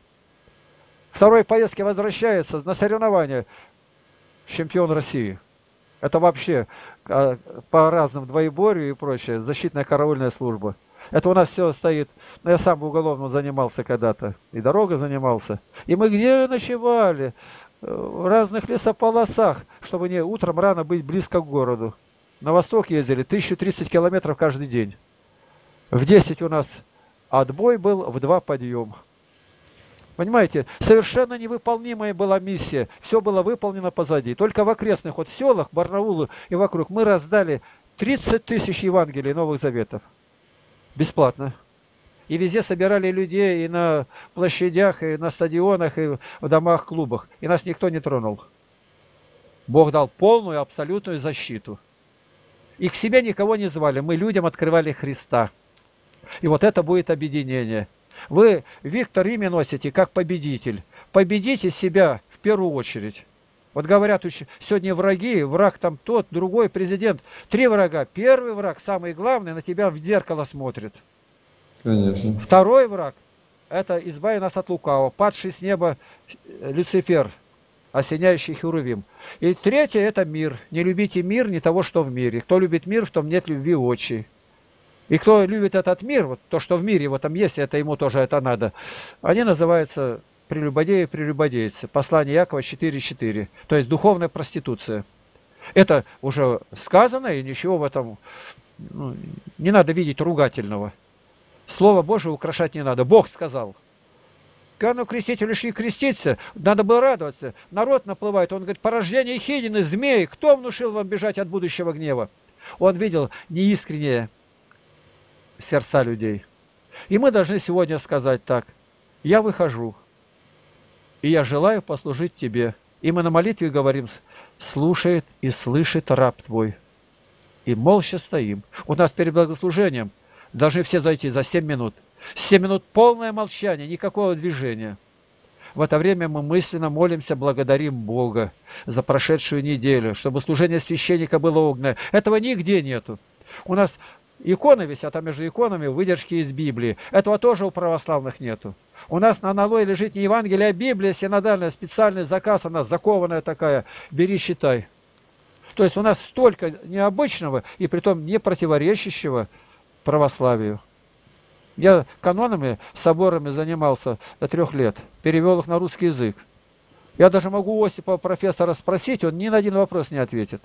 второй поездке возвращается на соревнования чемпион России. Это вообще а, по разным двоеборью и прочее, защитная караульная служба. Это у нас все стоит. Ну, я сам уголовно занимался когда-то. И дорога занимался. И мы где ночевали? В разных лесополосах, чтобы не утром рано быть близко к городу. На восток ездили 1030 километров каждый день. В 10 у нас отбой был, в 2 подъем. Понимаете, совершенно невыполнимая была миссия. Все было выполнено позади. Только в окрестных вот селах, Барнаулу и вокруг мы раздали 30 тысяч Евангелий Новых Заветов. Бесплатно. И везде собирали людей и на площадях, и на стадионах, и в домах, клубах. И нас никто не тронул. Бог дал полную, абсолютную защиту. И к себе никого не звали. Мы людям открывали Христа. И вот это будет объединение. Вы, Виктор, имя носите как победитель. Победите себя в первую очередь. Вот говорят сегодня враги, враг там тот, другой президент. Три врага. Первый враг, самый главный, на тебя в зеркало смотрит. Конечно. Второй враг, это избави нас от лукавого, падший с неба Люцифер, осеняющий Херувим. И третье, это мир. Не любите мир, не того, что в мире. Кто любит мир, в том нет любви очи. И кто любит этот мир, вот то, что в мире вот там есть, это ему тоже это надо, они называются прелюбодеи и прелюбодейцы. Послание Якова 4.4. То есть духовная проституция. Это уже сказано, и ничего в этом ну, не надо видеть ругательного. Слово Божие украшать не надо. Бог сказал. Иоанну Крестителю шли креститься, надо было радоваться. Народ наплывает, он говорит, порождение хидины, змеи, кто внушил вам бежать от будущего гнева? Он видел неискреннее сердца людей. И мы должны сегодня сказать так, я выхожу, и я желаю послужить тебе. И мы на молитве говорим, слушает и слышит раб твой. И молча стоим. У нас перед благослужением должны все зайти за 7 минут. 7 минут полное молчание, никакого движения. В это время мы мысленно молимся, благодарим Бога за прошедшую неделю, чтобы служение священника было огненное. Этого нигде нету. У нас иконы висят, а между иконами выдержки из Библии. Этого тоже у православных нету. У нас на аналое лежит не Евангелие, а Библия синодальная, специальный заказ, она закованная такая. Бери, считай. То есть у нас столько необычного и притом не противоречащего православию. Я канонами, соборами занимался до трех лет, перевел их на русский язык. Я даже могу Осипа профессора спросить, он ни на один вопрос не ответит.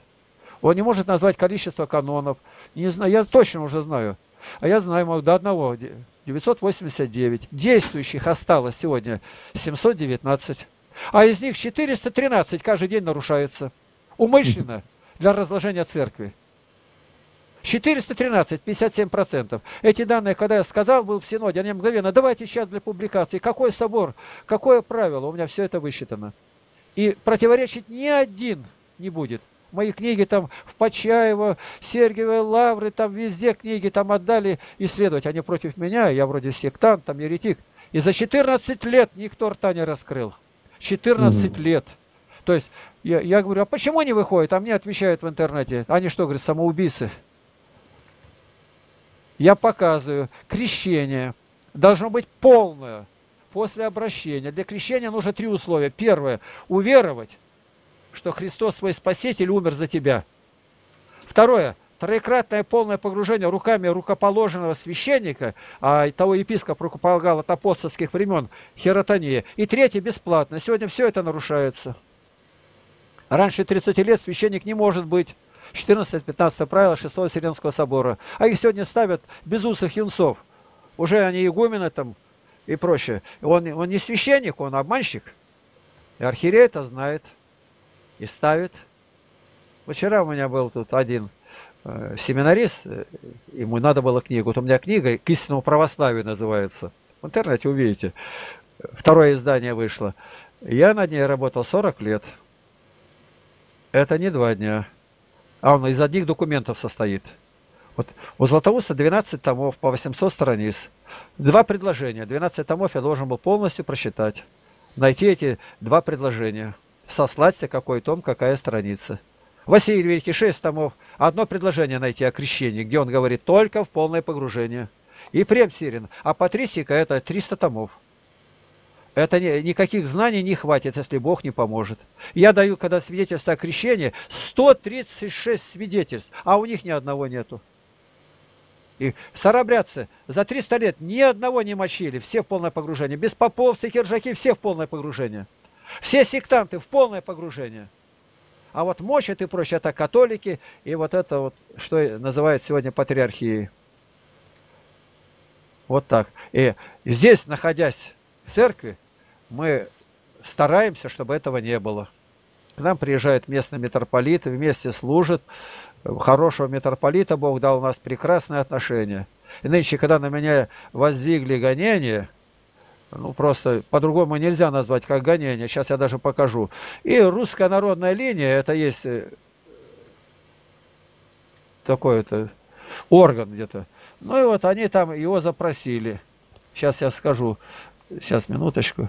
Он не может назвать количество канонов. Не знаю, я точно уже знаю. А я знаю, могу до одного. 989. Действующих осталось сегодня 719. А из них 413 каждый день нарушается. Умышленно для разложения церкви. 413, 57%. Эти данные, когда я сказал, был в Синоде, они мгновенно, давайте сейчас для публикации, какой собор, какое правило, у меня все это высчитано. И противоречить ни один не будет. Мои книги там в Почаево, Сергиевой Лавры, там везде книги там отдали исследовать. Они против меня, я вроде сектант, там еретик. И за 14 лет никто рта не раскрыл. 14 угу. лет. То есть я, я говорю, а почему они выходят? А мне отвечают в интернете. Они что, говорят, самоубийцы? Я показываю, крещение должно быть полное после обращения. Для крещения нужно три условия. Первое – уверовать, что Христос свой Спаситель умер за тебя. Второе – троекратное полное погружение руками рукоположенного священника, а того епископ рукополагал от апостольских времен, херотония. И третье – бесплатно. Сегодня все это нарушается. Раньше 30 лет священник не может быть 14-15 правило 6 Вселенского собора. А их сегодня ставят безусых юнцов. Уже они игумены там и прочее. Он, он не священник, он обманщик. И архиерей это знает и ставит. Вчера у меня был тут один э, семинарист, э, ему надо было книгу. Вот у меня книга «К истинному православию» называется. В интернете увидите. Второе издание вышло. Я над ней работал 40 лет. Это не два дня а он из одних документов состоит. Вот у Златоуста 12 томов по 800 страниц. Два предложения. 12 томов я должен был полностью прочитать. Найти эти два предложения. Сослаться, какой том, какая страница. Василий Великий 6 томов. Одно предложение найти о крещении, где он говорит только в полное погружение. И Прем Сирин. А Патрисика это 300 томов. Это не, никаких знаний не хватит, если Бог не поможет. Я даю, когда свидетельство о крещении, 136 свидетельств, а у них ни одного нету. И сарабрядцы за 300 лет ни одного не мочили, все в полное погружение. Без поповцы, киржаки, все в полное погружение. Все сектанты в полное погружение. А вот мочат и прочее, это католики, и вот это вот, что называют сегодня патриархией. Вот так. И здесь, находясь церкви, мы стараемся, чтобы этого не было. К нам приезжают местные митрополиты, вместе служат. Хорошего митрополита Бог дал у нас прекрасные отношения. И нынче, когда на меня воздвигли гонения, ну просто по-другому нельзя назвать как гонение, сейчас я даже покажу. И русская народная линия, это есть э, такой-то орган где-то. Ну и вот они там его запросили. Сейчас я скажу. Сейчас, минуточку.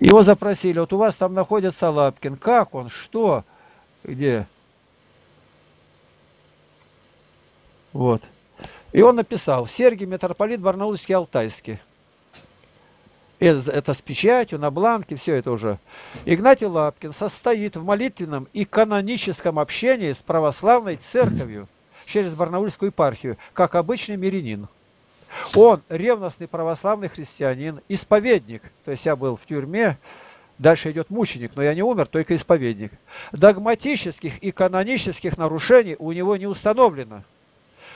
Его запросили, вот у вас там находится Лапкин. Как он? Что? Где? Вот. И он написал, Сергий, митрополит Барнаульский, Алтайский. Это, это с печатью, на бланке, все это уже. Игнатий Лапкин состоит в молитвенном и каноническом общении с православной церковью через Барнаульскую епархию, как обычный мирянин. Он ревностный православный христианин, исповедник. То есть я был в тюрьме, дальше идет мученик, но я не умер, только исповедник. Догматических и канонических нарушений у него не установлено.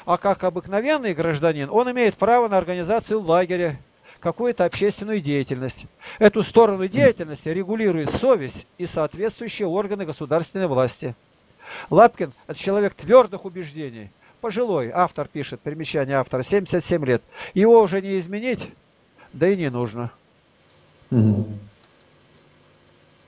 А как обыкновенный гражданин, он имеет право на организацию лагеря, какую-то общественную деятельность. Эту сторону деятельности регулирует совесть и соответствующие органы государственной власти. Лапкин – это человек твердых убеждений пожилой, автор пишет, примечание автора, 77 лет. Его уже не изменить, да и не нужно. Угу.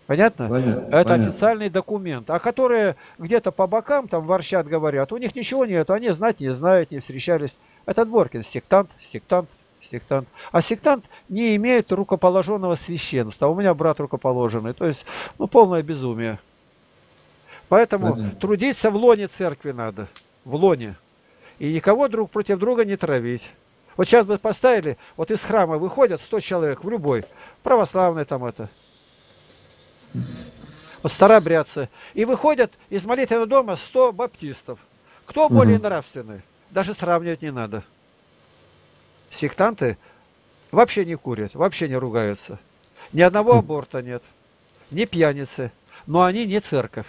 Понятно? Понятно? Это понятно. официальный документ. А которые где-то по бокам там ворчат, говорят, у них ничего нет, они знать не знают, не встречались. Это Дворкин, сектант, сектант, сектант. А сектант не имеет рукоположенного священства. У меня брат рукоположенный. То есть, ну, полное безумие. Поэтому Понятно. трудиться в лоне церкви надо. В лоне. И никого друг против друга не травить. Вот сейчас бы поставили, вот из храма выходят 100 человек в любой, православный там это, вот старобрядцы, и выходят из молитвенного дома 100 баптистов. Кто более угу. нравственный? Даже сравнивать не надо. Сектанты вообще не курят, вообще не ругаются. Ни одного аборта нет, ни пьяницы, но они не церковь.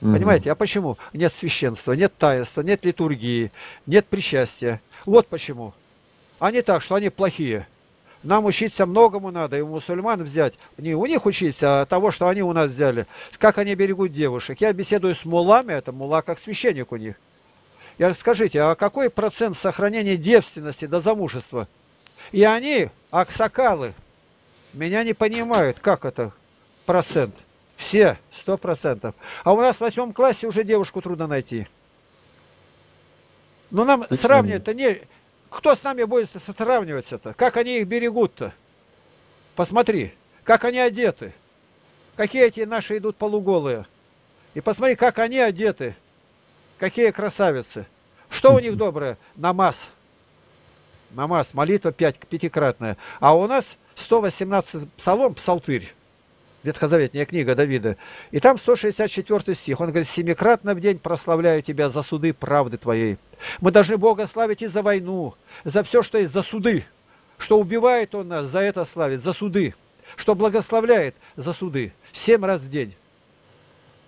Угу. Понимаете, а почему? Нет священства, нет таинства, нет литургии, нет причастия. Вот почему. А не так, что они плохие. Нам учиться многому надо, и у мусульман взять. Не у них учиться, а того, что они у нас взяли. Как они берегут девушек. Я беседую с мулами, это мула как священник у них. Я скажите, а какой процент сохранения девственности до замужества? И они, аксакалы, меня не понимают, как это процент. Все, сто процентов. А у нас в восьмом классе уже девушку трудно найти. Но нам сравнивать-то не... Кто с нами будет сравниваться-то? Как они их берегут-то? Посмотри, как они одеты. Какие эти наши идут полуголые. И посмотри, как они одеты. Какие красавицы. Что у них доброе? Намаз. Намаз, молитва пять, пятикратная. А у нас 118 псалом, псалтырь. Ветхозаветная книга Давида. И там 164 стих. Он говорит, семикратно в день прославляю тебя за суды правды твоей. Мы должны Бога славить и за войну, за все, что есть, за суды. Что убивает Он нас, за это славит, за суды. Что благословляет, за суды. Семь раз в день.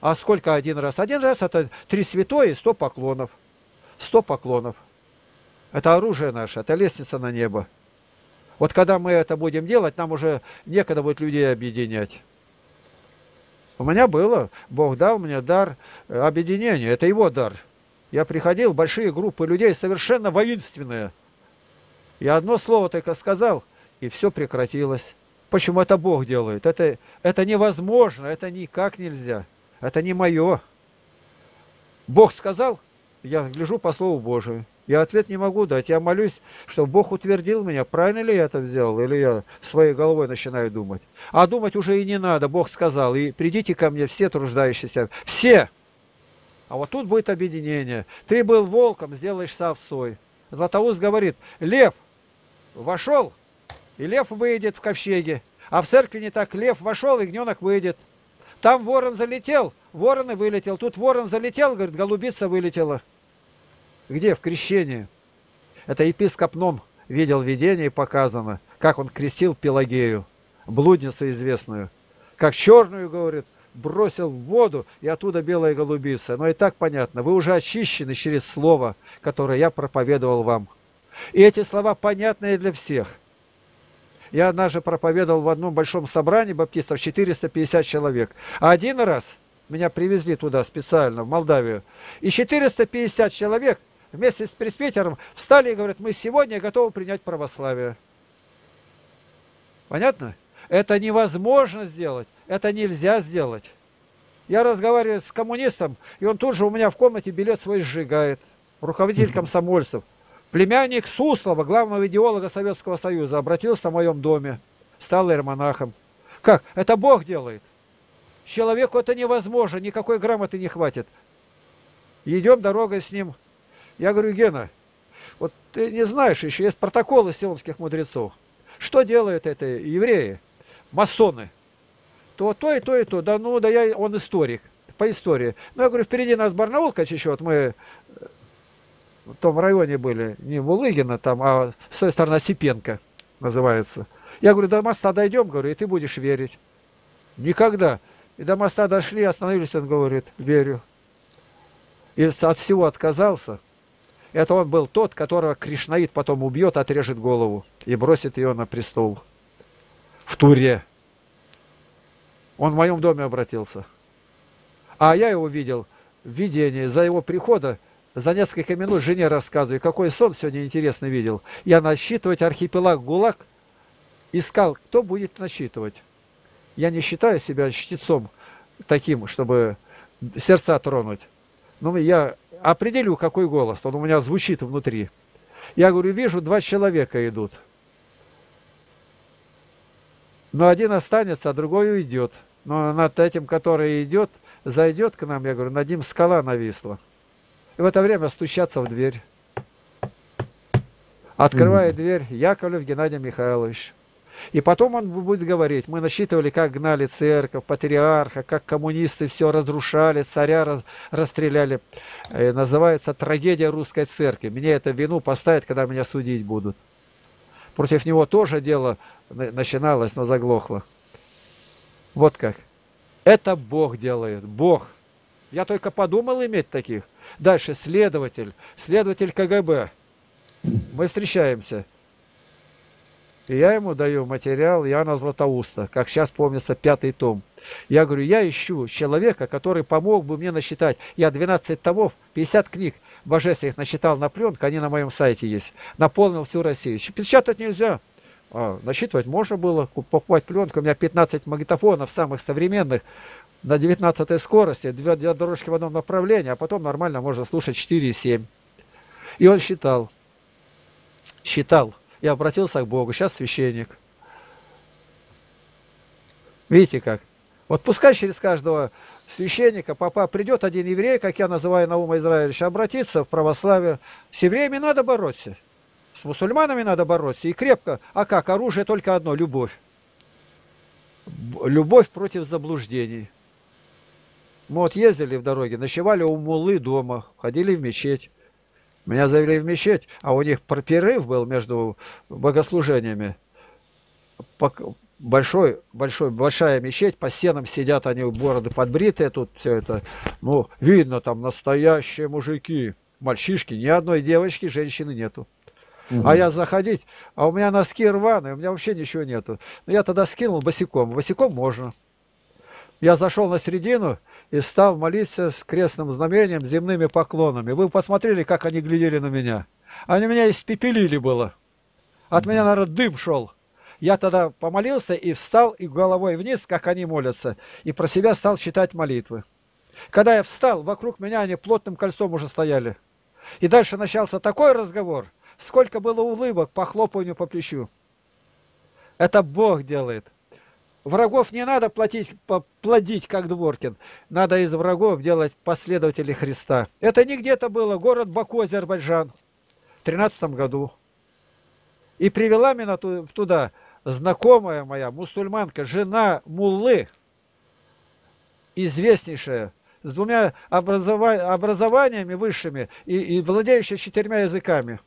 А сколько один раз? Один раз это три святое и сто поклонов. Сто поклонов. Это оружие наше, это лестница на небо. Вот когда мы это будем делать, нам уже некогда будет людей объединять. У меня было, Бог дал мне дар объединения, это его дар. Я приходил, большие группы людей, совершенно воинственные. Я одно слово только сказал, и все прекратилось. Почему это Бог делает? Это, это невозможно, это никак нельзя. Это не мое. Бог сказал, я гляжу по Слову Божию. Я ответ не могу дать. Я молюсь, чтобы Бог утвердил меня, правильно ли я это взял, или я своей головой начинаю думать. А думать уже и не надо. Бог сказал, и придите ко мне все труждающиеся. Все! А вот тут будет объединение. Ты был волком, сделаешься овцой. Златоуст говорит, лев вошел, и лев выйдет в ковчеге. А в церкви не так. Лев вошел, и гненок выйдет. Там ворон залетел, ворон и вылетел. Тут ворон залетел, говорит, голубица вылетела. Где? В крещении. Это епископ Ном видел видение и показано, как он крестил Пелагею, блудницу известную. Как черную, говорит, бросил в воду, и оттуда белая голубица. Но и так понятно, вы уже очищены через слово, которое я проповедовал вам. И эти слова понятные для всех. Я однажды проповедовал в одном большом собрании баптистов 450 человек. А один раз меня привезли туда специально, в Молдавию. И 450 человек вместе с пресвитером встали и говорят, мы сегодня готовы принять православие. Понятно? Это невозможно сделать, это нельзя сделать. Я разговариваю с коммунистом, и он тут же у меня в комнате билет свой сжигает. Руководитель комсомольцев. Племянник Суслова, главного идеолога Советского Союза, обратился в моем доме, стал иеромонахом. Как? Это Бог делает. Человеку это невозможно, никакой грамоты не хватит. Идем дорогой с ним. Я говорю, Гена, вот ты не знаешь, еще есть протоколы сионских мудрецов. Что делают это евреи, масоны? То то и то и то. Да ну, да я, он историк, по истории. Ну, я говорю, впереди нас Барнаул вот мы в том районе были, не Булыгина там, а с той стороны Осипенко называется. Я говорю, до моста дойдем, говорю, и ты будешь верить. Никогда. И до моста дошли, остановились, он говорит, верю. И от всего отказался. Это он был тот, которого Кришнаид потом убьет, отрежет голову и бросит ее на престол. В Туре. Он в моем доме обратился. А я его видел в видении за его прихода за несколько минут жене рассказываю, какой сон сегодня интересно видел. Я насчитывать архипелаг ГУЛАГ искал, кто будет насчитывать. Я не считаю себя чтецом таким, чтобы сердца тронуть. Но я определю, какой голос. Он у меня звучит внутри. Я говорю, вижу, два человека идут. Но один останется, а другой уйдет. Но над этим, который идет, зайдет к нам, я говорю, над ним скала нависла. И в это время стучаться в дверь. Открывает mm -hmm. дверь Яковлев Геннадий Михайлович. И потом он будет говорить, мы насчитывали, как гнали церковь, патриарха, как коммунисты все разрушали, царя раз, расстреляли. И э, называется «Трагедия русской церкви». Мне это вину поставят, когда меня судить будут. Против него тоже дело начиналось, но заглохло. Вот как. Это Бог делает, Бог. Я только подумал иметь таких. Дальше следователь, следователь КГБ. Мы встречаемся. И я ему даю материал Яна Златоуста, как сейчас помнится, пятый том. Я говорю, я ищу человека, который помог бы мне насчитать. Я 12 томов, 50 книг божественных насчитал на пленку, они на моем сайте есть. Наполнил всю Россию. Печатать нельзя. А, насчитывать можно было, покупать пленку. У меня 15 магнитофонов самых современных на 19 скорости, две, две дорожки в одном направлении, а потом нормально можно слушать 4,7. И он считал. Считал. Я обратился к Богу. Сейчас священник. Видите как? Вот пускай через каждого священника, папа, придет один еврей, как я называю Наума Израилевича, обратиться в православие. С евреями надо бороться. С мусульманами надо бороться. И крепко. А как? Оружие только одно – любовь. Любовь против заблуждений. Мы вот ездили в дороге, ночевали у мулы дома, ходили в мечеть. Меня завели в мечеть, а у них перерыв был между богослужениями. Большой, большой, большая мечеть, по стенам сидят они, бороды подбритые, тут все это, ну, видно, там настоящие мужики, мальчишки, ни одной девочки, женщины нету. Угу. А я заходить, а у меня носки рваные, у меня вообще ничего нету. Но я тогда скинул босиком, босиком можно. Я зашел на середину, и стал молиться с крестным знамением, земными поклонами. Вы посмотрели, как они глядели на меня. Они меня испепелили было. От меня, наверное, дым шел. Я тогда помолился и встал, и головой вниз, как они молятся, и про себя стал читать молитвы. Когда я встал, вокруг меня они плотным кольцом уже стояли. И дальше начался такой разговор, сколько было улыбок, похлопыванию по плечу. Это Бог делает. Врагов не надо платить, плодить, как Дворкин. Надо из врагов делать последователей Христа. Это не где-то было, город Баку, Азербайджан, в 13 году. И привела меня туда знакомая моя, мусульманка, жена Муллы, известнейшая, с двумя образованиями высшими и, и владеющая четырьмя языками.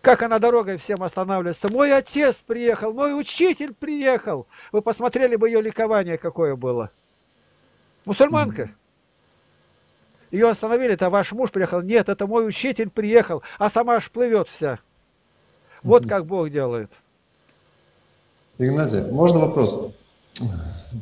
Как она дорогой всем останавливается. Мой отец приехал, мой учитель приехал. Вы посмотрели бы ее ликование, какое было. Мусульманка. Ее остановили, это ваш муж приехал. Нет, это мой учитель приехал, а сама аж плывет вся. Вот как Бог делает. Игнатий, можно вопрос?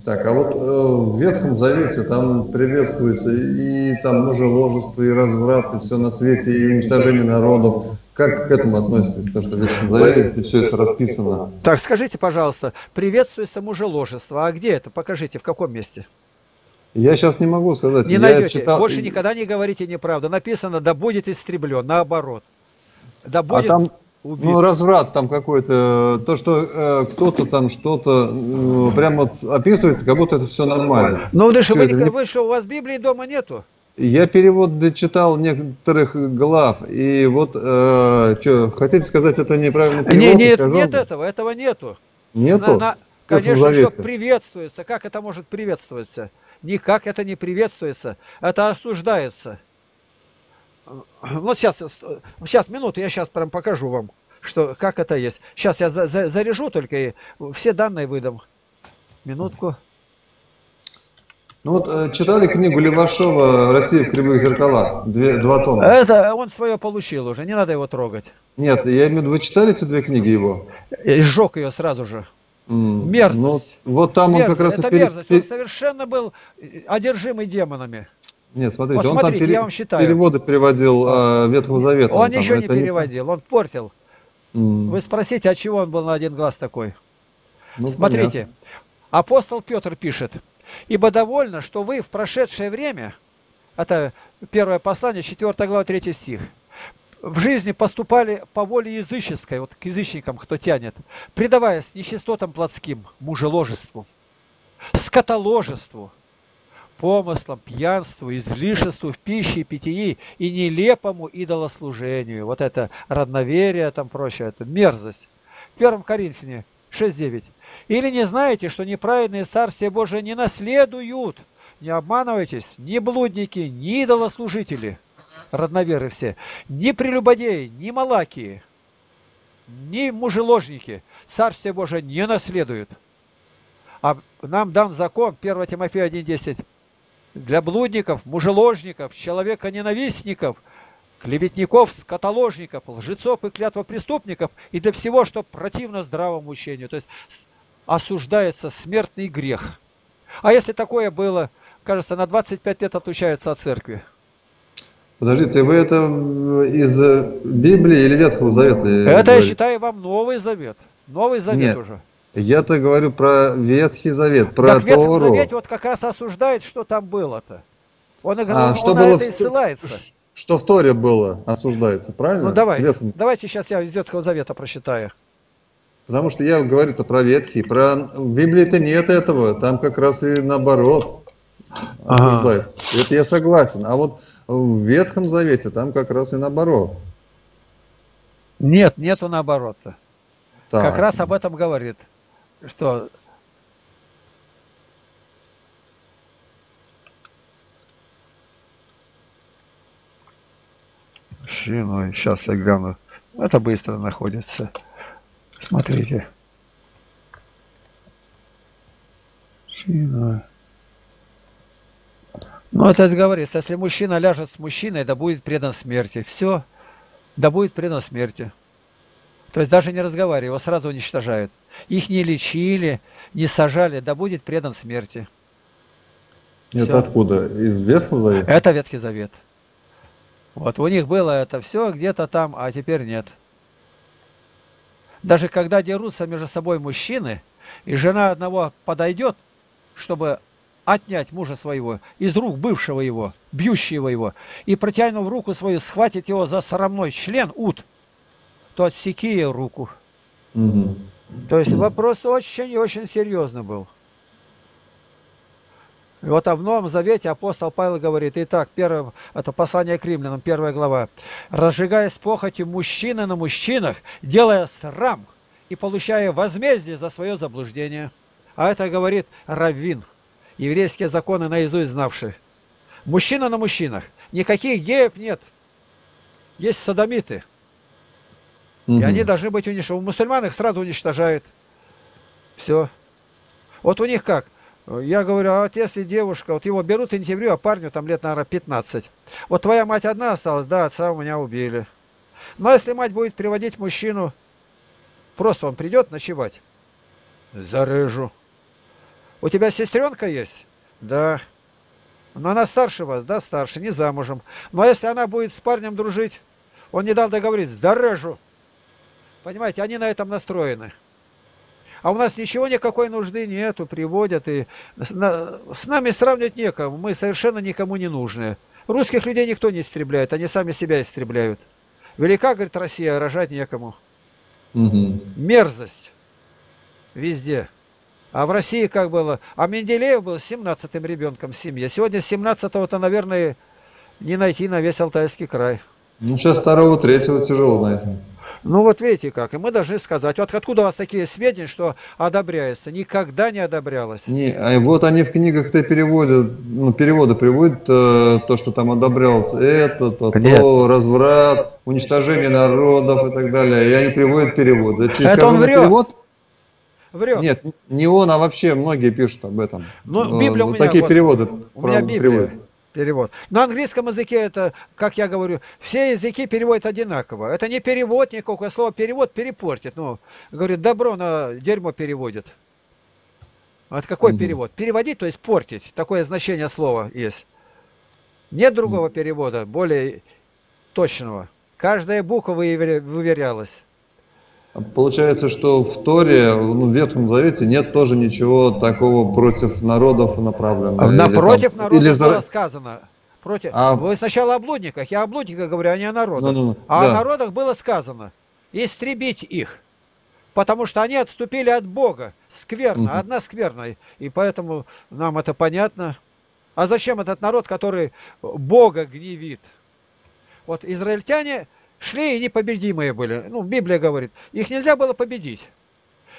Так, а вот э, в Ветхом Завете там приветствуется и там мужеложество, и разврат, и все на свете, и уничтожение народов. Как к этому относитесь, то, что в Ветхом Завете все это расписано? Так, скажите, пожалуйста, приветствуется мужеложество, а где это? Покажите, в каком месте? Я сейчас не могу сказать. Не Я найдете. Читал... Больше никогда не говорите неправду. Написано, да будет истреблен, наоборот. Да будет... А там убит. Ну, разврат там какой-то, то, что э, кто-то там что-то э, прям вот описывается, как будто это все нормально. Ну, вы, вы, не... вы что, у вас Библии дома нету? Я перевод дочитал некоторых глав, и вот, э, что, хотите сказать, это неправильно перевод? Не, нет, нет этого, этого нету. Нету? На, на, конечно, что приветствуется. Как это может приветствоваться? Никак это не приветствуется, это осуждается. Вот сейчас, сейчас минуту, я сейчас прям покажу вам, что, как это есть. Сейчас я за, за, заряжу только и все данные выдам. Минутку. Ну вот э, читали книгу Левашова «Россия в кривых зеркалах», две, два тома. Это он свое получил уже, не надо его трогать. Нет, я имею в виду, вы читали эти две книги его? И сжег ее сразу же. Mm. Мерзость. Ну, вот там мерзость. он как раз... Это перед... мерзость, он совершенно был одержимый демонами. Нет, смотрите, вот он смотрите, там пере... я вам считаю. переводы переводил э, Ветхого Завета. Он, он ничего не переводил, не... он портил. Mm. Вы спросите, от чего он был на один глаз такой? Ну, смотрите, понятно. апостол Петр пишет, «Ибо довольно, что вы в прошедшее время, это первое послание, 4 глава, 3 стих, в жизни поступали по воле языческой, вот к язычникам кто тянет, предаваясь нечистотам плотским, мужеложеству, скотоложеству, помыслам, пьянству, излишеству в пище и питьи и нелепому идолослужению. Вот это родноверие, там прочее, это мерзость. В 1 Коринфяне 6.9. Или не знаете, что неправедные Царствие Божие не наследуют? Не обманывайтесь, ни блудники, ни идолослужители, родноверы все, ни прелюбодеи, ни малакии, ни мужеложники Царствие Божие не наследуют. А нам дан закон, 1 Тимофея 1.10, для блудников, мужеложников, человека-ненавистников, клеветников, скотоложников, лжецов и клятвопреступников и для всего, что противно здравому учению. То есть осуждается смертный грех. А если такое было, кажется, на 25 лет отлучается от церкви. Подождите, вы это из Библии или Ветхого Завета? Это, говорите? я считаю, вам Новый Завет. Новый Завет Нет. уже. Я-то говорю про Ветхий Завет, про так Тору. Ветхий Завет вот как раз осуждает, что там было-то. Он, а, он что на было это и ссылается. Что в Торе было, осуждается, правильно? Ну давай, Ветхом... давайте сейчас я из Ветхого Завета прочитаю. Потому что я говорю-то про Ветхий, про... В Библии-то нет этого, там как раз и наоборот. Ага. Это я согласен. А вот в Ветхом Завете там как раз и наоборот. Нет, нету наоборот-то. Как раз об этом говорит что. Сейчас я гляну. Это быстро находится. Смотрите. Шиной. Ну, это говорится, если мужчина ляжет с мужчиной, да будет предан смерти. Все, да будет предан смерти. То есть даже не разговаривая, его сразу уничтожают. Их не лечили, не сажали, да будет предан смерти. Это все. откуда? Из Ветхого Завета? Это Ветхий Завет. Вот у них было это все где-то там, а теперь нет. Даже когда дерутся между собой мужчины, и жена одного подойдет, чтобы отнять мужа своего из рук бывшего его, бьющего его, и протянув руку свою, схватит его за срамной член, ут, то отсеки ей руку. Угу. То есть вопрос очень и очень серьезный был. И вот в Новом Завете апостол Павел говорит, итак, первое, это послание к римлянам, первая глава. «Разжигаясь похотью мужчины на мужчинах, делая срам и получая возмездие за свое заблуждение». А это говорит Раввин, еврейские законы наизусть знавший. Мужчина на мужчинах. Никаких геев нет. Есть садомиты. Угу. И они должны быть уничтожены. У мусульман их сразу уничтожают. Все. Вот у них как? Я говорю, а вот если девушка, вот его берут интервью, а парню там лет, наверное, 15. Вот твоя мать одна осталась, да, отца у меня убили. Но если мать будет приводить мужчину, просто он придет ночевать, зарыжу. У тебя сестренка есть? Да. Но она старше вас, да, старше, не замужем. Но если она будет с парнем дружить, он не дал договориться, зарежу. Понимаете, они на этом настроены. А у нас ничего никакой нужды нету, приводят. И с, на, с нами сравнивать некому, мы совершенно никому не нужны. Русских людей никто не истребляет, они сами себя истребляют. Велика, говорит, Россия, рожать некому. Угу. Мерзость везде. А в России как было? А Менделеев был 17-м ребенком в семье. Сегодня 17-го-то, наверное, не найти на весь Алтайский край. Ну, сейчас второго, третьего тяжело найти. Ну вот видите как, и мы должны сказать, вот откуда у вас такие сведения, что одобряется? Никогда не одобрялось. Не, а вот они в книгах-то переводят, ну, переводы приводят э, то, что там одобрялось это, то, то, разврат, уничтожение народов и так далее. И они приводят переводы. Это, это он врет. Перевод? Врет. Нет, не он, а вообще многие пишут об этом. Ну, Библия вот, у меня, такие вот, переводы. У меня Библия. Приводят перевод. На английском языке это, как я говорю, все языки переводят одинаково. Это не перевод никакое слово перевод перепортит. Ну, говорит, добро на дерьмо переводит. Это какой угу. перевод? Переводить, то есть портить. Такое значение слова есть. Нет другого перевода, более точного. Каждая буква выверялась. Получается, что в Торе, ну, в Ветхом Завете нет тоже ничего такого против народов направленного. Напротив или там, народов или было сказано. Против... А... Вы сначала о блудниках, я о блудниках говорю, а не о народах. Ну, ну, а да. о народах было сказано, истребить их, потому что они отступили от Бога. Скверно, угу. одна скверная. И поэтому нам это понятно. А зачем этот народ, который Бога гневит? Вот израильтяне шли и непобедимые были. Ну, Библия говорит, их нельзя было победить.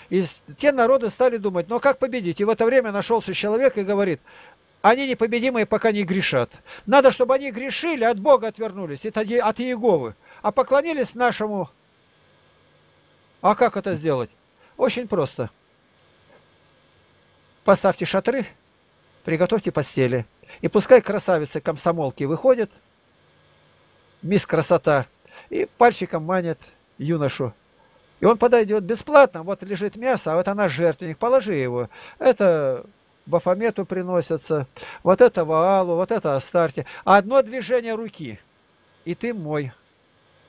И те народы стали думать, ну а как победить? И в это время нашелся человек и говорит, они непобедимые, пока не грешат. Надо, чтобы они грешили, от Бога отвернулись, от Иеговы, а поклонились нашему. А как это сделать? Очень просто. Поставьте шатры, приготовьте постели. И пускай красавицы-комсомолки выходят, мисс красота, и пальчиком манят юношу. И он подойдет бесплатно, вот лежит мясо, а вот она жертвенник, положи его. Это Бафомету приносятся, вот это Ваалу, вот это Астарте. Одно движение руки, и ты мой.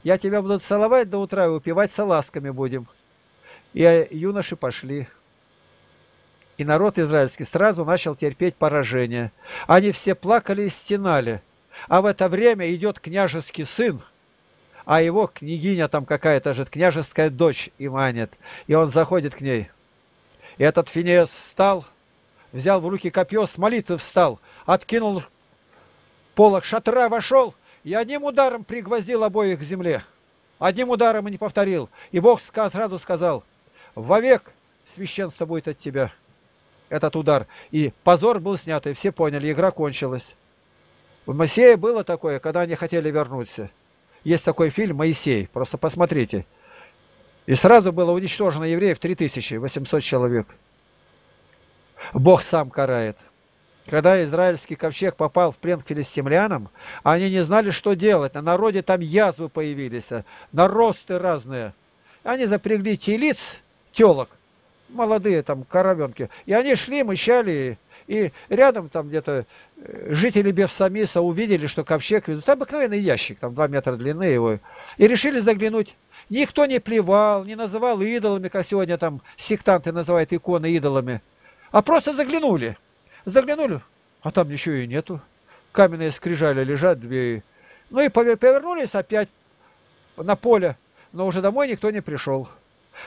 Я тебя буду целовать до утра и упивать салазками будем. И юноши пошли. И народ израильский сразу начал терпеть поражение. Они все плакали и стенали. А в это время идет княжеский сын, а его княгиня там какая-то же, княжеская дочь и манит. И он заходит к ней. И этот Финеас встал, взял в руки копье, с молитвы встал, откинул полок шатра, вошел и одним ударом пригвоздил обоих к земле. Одним ударом и не повторил. И Бог сразу сказал, вовек священство будет от тебя. Этот удар. И позор был снят, и все поняли, игра кончилась. У Моисея было такое, когда они хотели вернуться. Есть такой фильм «Моисей», просто посмотрите. И сразу было уничтожено евреев 3800 человек. Бог сам карает. Когда израильский ковчег попал в плен к филистимлянам, они не знали, что делать. На народе там язвы появились, наросты разные. Они запрягли телиц, телок, молодые там коровенки, и они шли, мычали, и рядом там где-то э, жители Бефсамиса увидели, что ковчег ведут. Обыкновенный ящик, там 2 метра длины его. И решили заглянуть. Никто не плевал, не называл идолами, как сегодня там сектанты называют иконы идолами. А просто заглянули. Заглянули, а там ничего и нету. Каменные скрижали лежат две. Ну и повернулись опять на поле, но уже домой никто не пришел.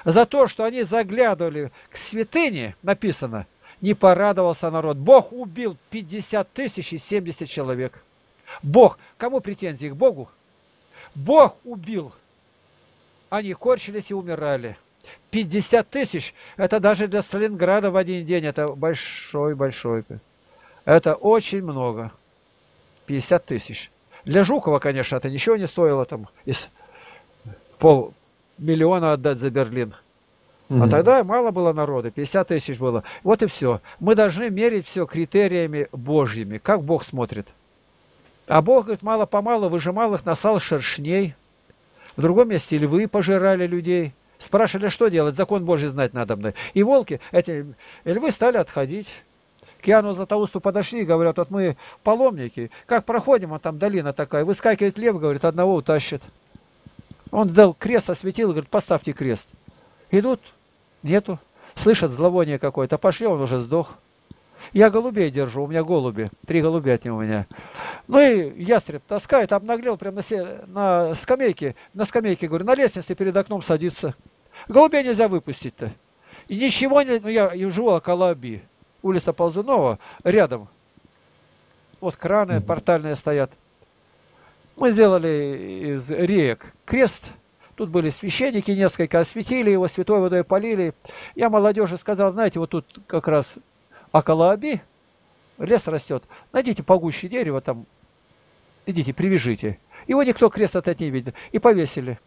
За то, что они заглядывали к святыне, написано, не порадовался народ. Бог убил 50 тысяч и 70 человек. Бог, кому претензии? К Богу? Бог убил. Они корчились и умирали. 50 тысяч, это даже для Сталинграда в один день, это большой-большой. Это очень много. 50 тысяч. Для Жукова, конечно, это ничего не стоило там из полмиллиона отдать за Берлин. Угу. А тогда мало было народа, 50 тысяч было. Вот и все. Мы должны мерить все критериями Божьими, как Бог смотрит. А Бог, говорит, мало-помалу выжимал их на сал шершней. В другом месте львы пожирали людей. Спрашивали, что делать, закон Божий знать надо мной. И волки, эти львы стали отходить. К Яну Златоусту подошли и говорят, вот мы паломники, как проходим, а там долина такая, выскакивает лев, говорит, одного утащит. Он дал крест, осветил, говорит, поставьте крест. Идут, нету, слышат зловоние какое-то, пошли, он уже сдох. Я голубей держу, у меня голуби, три голубятни у меня. Ну и ястреб таскает, обнаглел прямо на, на скамейке, на скамейке, говорю, на лестнице перед окном садится. Голубей нельзя выпустить-то. И ничего не... Ну, я, я живу около Аби. Улица Ползунова, рядом. Вот краны портальные стоят. Мы сделали из реек крест. Тут были священники, несколько осветили его, святой водой полили. Я молодежи сказал, знаете, вот тут как раз около Аби лес растет. Найдите погуще дерево там, идите, привяжите. Его никто крест этот не видит. И повесили.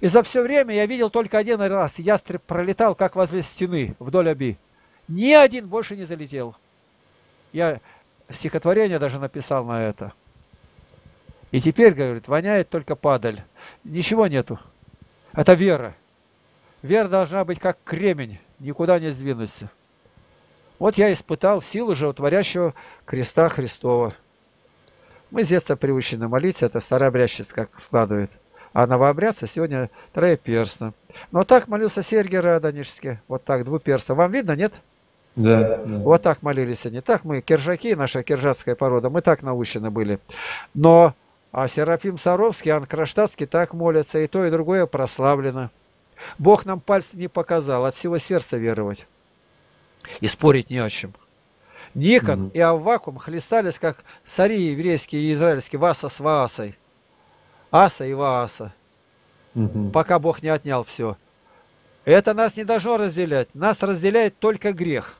И за все время я видел только один раз, ястреб пролетал, как возле стены, вдоль оби. Ни один больше не залетел. Я стихотворение даже написал на это. И теперь, говорит, воняет только падаль. Ничего нету. Это вера. Вера должна быть как кремень, никуда не сдвинуться. Вот я испытал силу животворящего креста Христова. Мы с детства приучены молиться, это старообрядчиц как складывает. А новообрядцы сегодня троеперстно. Но так молился Сергий Радонежский. Вот так, двуперстно. Вам видно, нет? Да, да. Вот так молились они. Так мы, киржаки, наша киржатская порода, мы так научены были. Но а Серафим Саровский, Ан Кронштадтский так молятся, и то, и другое прославлено. Бог нам пальцы не показал, от всего сердца веровать. И спорить не о чем. Никон угу. и Аввакум хлестались, как цари еврейские и израильские, Васа с Ваасой. Аса и Вааса. Угу. Пока Бог не отнял все. Это нас не должно разделять. Нас разделяет только грех.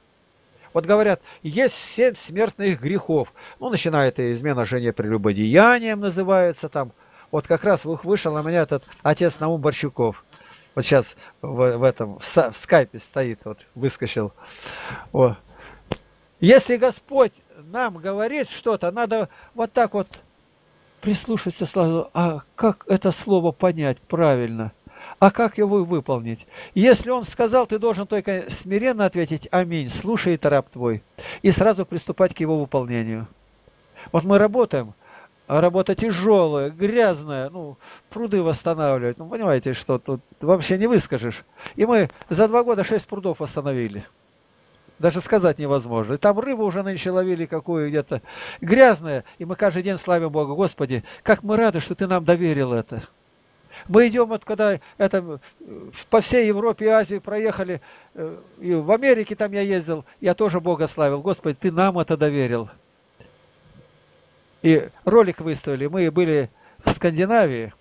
Вот говорят, есть семь смертных грехов. Ну, начинает измена жене прелюбодеянием называется там. Вот как раз вышел на меня этот отец Наум Борщуков. Вот сейчас в, в этом, в, в скайпе стоит, вот, выскочил. О. Если Господь нам говорит что-то, надо вот так вот прислушаться сразу, а как это слово понять правильно? А как его выполнить? Если он сказал, ты должен только смиренно ответить «Аминь», слушает раб твой, и сразу приступать к его выполнению. Вот мы работаем, а работа тяжелая, грязная, ну, пруды восстанавливать. Ну, понимаете, что тут вообще не выскажешь. И мы за два года шесть прудов восстановили. Даже сказать невозможно. Там рыбу уже нынче ловили какую где-то грязная. И мы каждый день славим Бога. Господи, как мы рады, что Ты нам доверил это. Мы идем, вот когда это по всей Европе и Азии проехали, э, и в Америке там я ездил, я тоже Бога славил. Господи, Ты нам это доверил. И ролик выставили. Мы были в Скандинавии,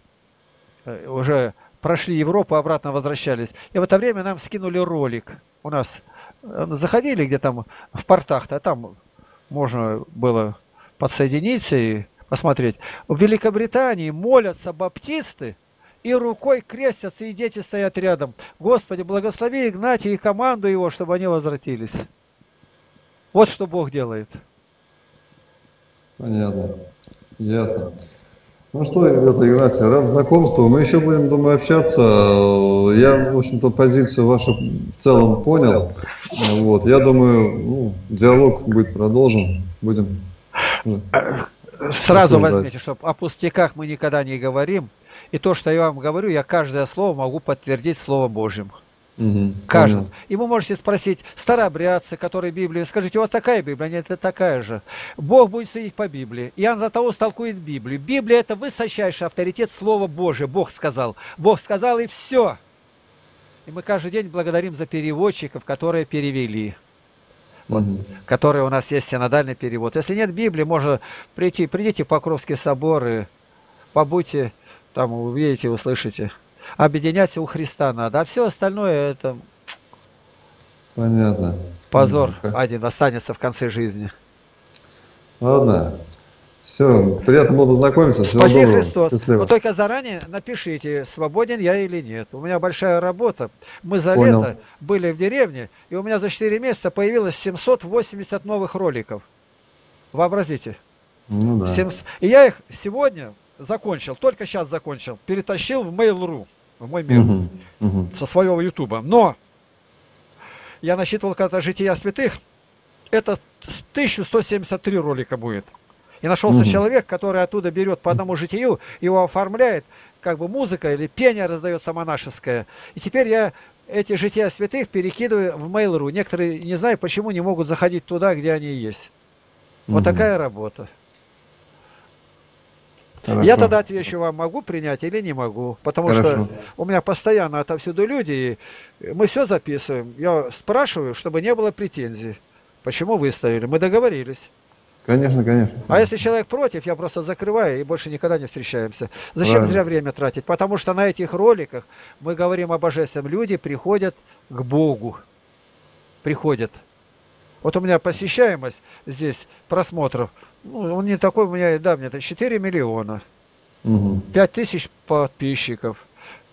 э, уже прошли Европу, обратно возвращались. И в это время нам скинули ролик. У нас э, заходили где там в портах-то, там можно было подсоединиться и посмотреть. В Великобритании молятся баптисты, и рукой крестятся, и дети стоят рядом. Господи, благослови Игнатия и команду его, чтобы они возвратились. Вот что Бог делает. Понятно. Ясно. Ну что, ребята, Игнатий, рад знакомству. Мы еще будем, думаю, общаться. Я, в общем-то, позицию вашу в целом понял. Вот. Я думаю, ну, диалог будет продолжен. Будем. Ну, Сразу возьмите, чтобы о пустяках мы никогда не говорим. И то, что я вам говорю, я каждое слово могу подтвердить Словом Божьим. Угу, Каждым. И вы можете спросить старообрядцы, которые Библию, скажите, у вас такая Библия? Нет, это такая же. Бог будет судить по Библии. Иоанн того столкует Библию. Библия это высочайший авторитет Слова Божия. Бог сказал. Бог сказал и все. И мы каждый день благодарим за переводчиков, которые перевели. Вот, угу. которые у нас есть синодальный перевод. Если нет Библии, можно прийти, придите в Покровский собор и побудьте, там увидите, услышите объединяться у Христа надо, а все остальное это... Понятно. Позор Понятно. один останется в конце жизни. Ладно. Все, приятно было познакомиться. Всего Спаси доброго. Христос. Счастливо. Но только заранее напишите, свободен я или нет. У меня большая работа. Мы за Понял. лето были в деревне, и у меня за 4 месяца появилось 780 новых роликов. Вообразите. Ну да. 700... И я их сегодня закончил, только сейчас закончил, перетащил в Mail.ru в мой мир угу, угу. со своего ютуба. Но я насчитывал когда «Жития святых», это 1173 ролика будет. И нашелся угу. человек, который оттуда берет по одному житию, его оформляет, как бы музыка или пение раздается монашеское. И теперь я эти жития святых перекидываю в Mail.ru. Некоторые не знаю, почему не могут заходить туда, где они есть. Угу. Вот такая работа. Хорошо. Я тогда отвечу вам, могу принять или не могу. Потому Хорошо. что у меня постоянно отовсюду люди, и мы все записываем. Я спрашиваю, чтобы не было претензий. Почему выставили? Мы договорились. Конечно, конечно. А если человек против, я просто закрываю и больше никогда не встречаемся. Зачем Правильно. зря время тратить? Потому что на этих роликах мы говорим о божественном. Люди приходят к Богу. Приходят. Вот у меня посещаемость здесь просмотров ну, он не такой, у меня, да, мне это 4 миллиона. Угу. 5 тысяч подписчиков.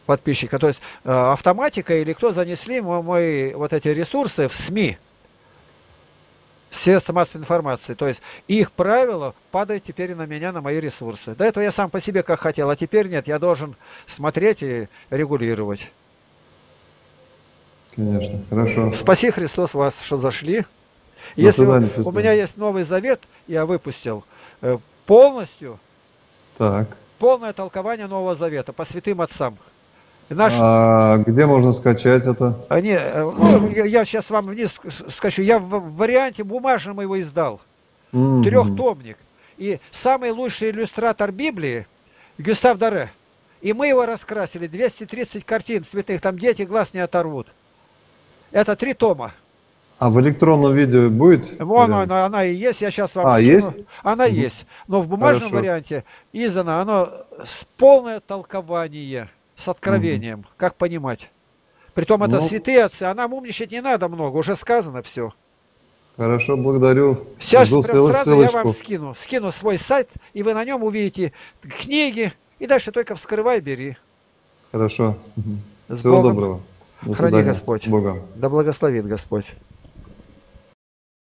Подписчика. То есть э, автоматика или кто занесли мои вот эти ресурсы в СМИ. Средства массовой информации. То есть их правила падают теперь на меня, на мои ресурсы. До этого я сам по себе как хотел, а теперь нет, я должен смотреть и регулировать. Конечно, хорошо. Спаси Христос вас, что зашли. Если у, у меня есть Новый Завет, я выпустил э, полностью, так. полное толкование Нового Завета по святым отцам. Наш... А где можно скачать это? Они, э, ну, я, я сейчас вам вниз скажу. Я в варианте бумажном его издал. Mm-hmm. Трехтомник. И самый лучший иллюстратор Библии Гюстав Даре. И мы его раскрасили. 230 картин святых. Там дети глаз не оторвут. Это три тома. А в электронном виде будет? Вон она, она и есть, я сейчас вам А, скину. есть? Она угу. есть. Но в бумажном Хорошо. варианте издано оно с полное толкование, с откровением, угу. как понимать. Притом это ну, святые отцы, а нам умничать не надо много, уже сказано все. Хорошо, благодарю. Сейчас Жду прям сразу ссылочку. я вам скину. Скину свой сайт, и вы на нем увидите книги, и дальше только вскрывай, бери. Хорошо. С Всего Богом. доброго. До Храни Господь. Богом. Да благословит Господь.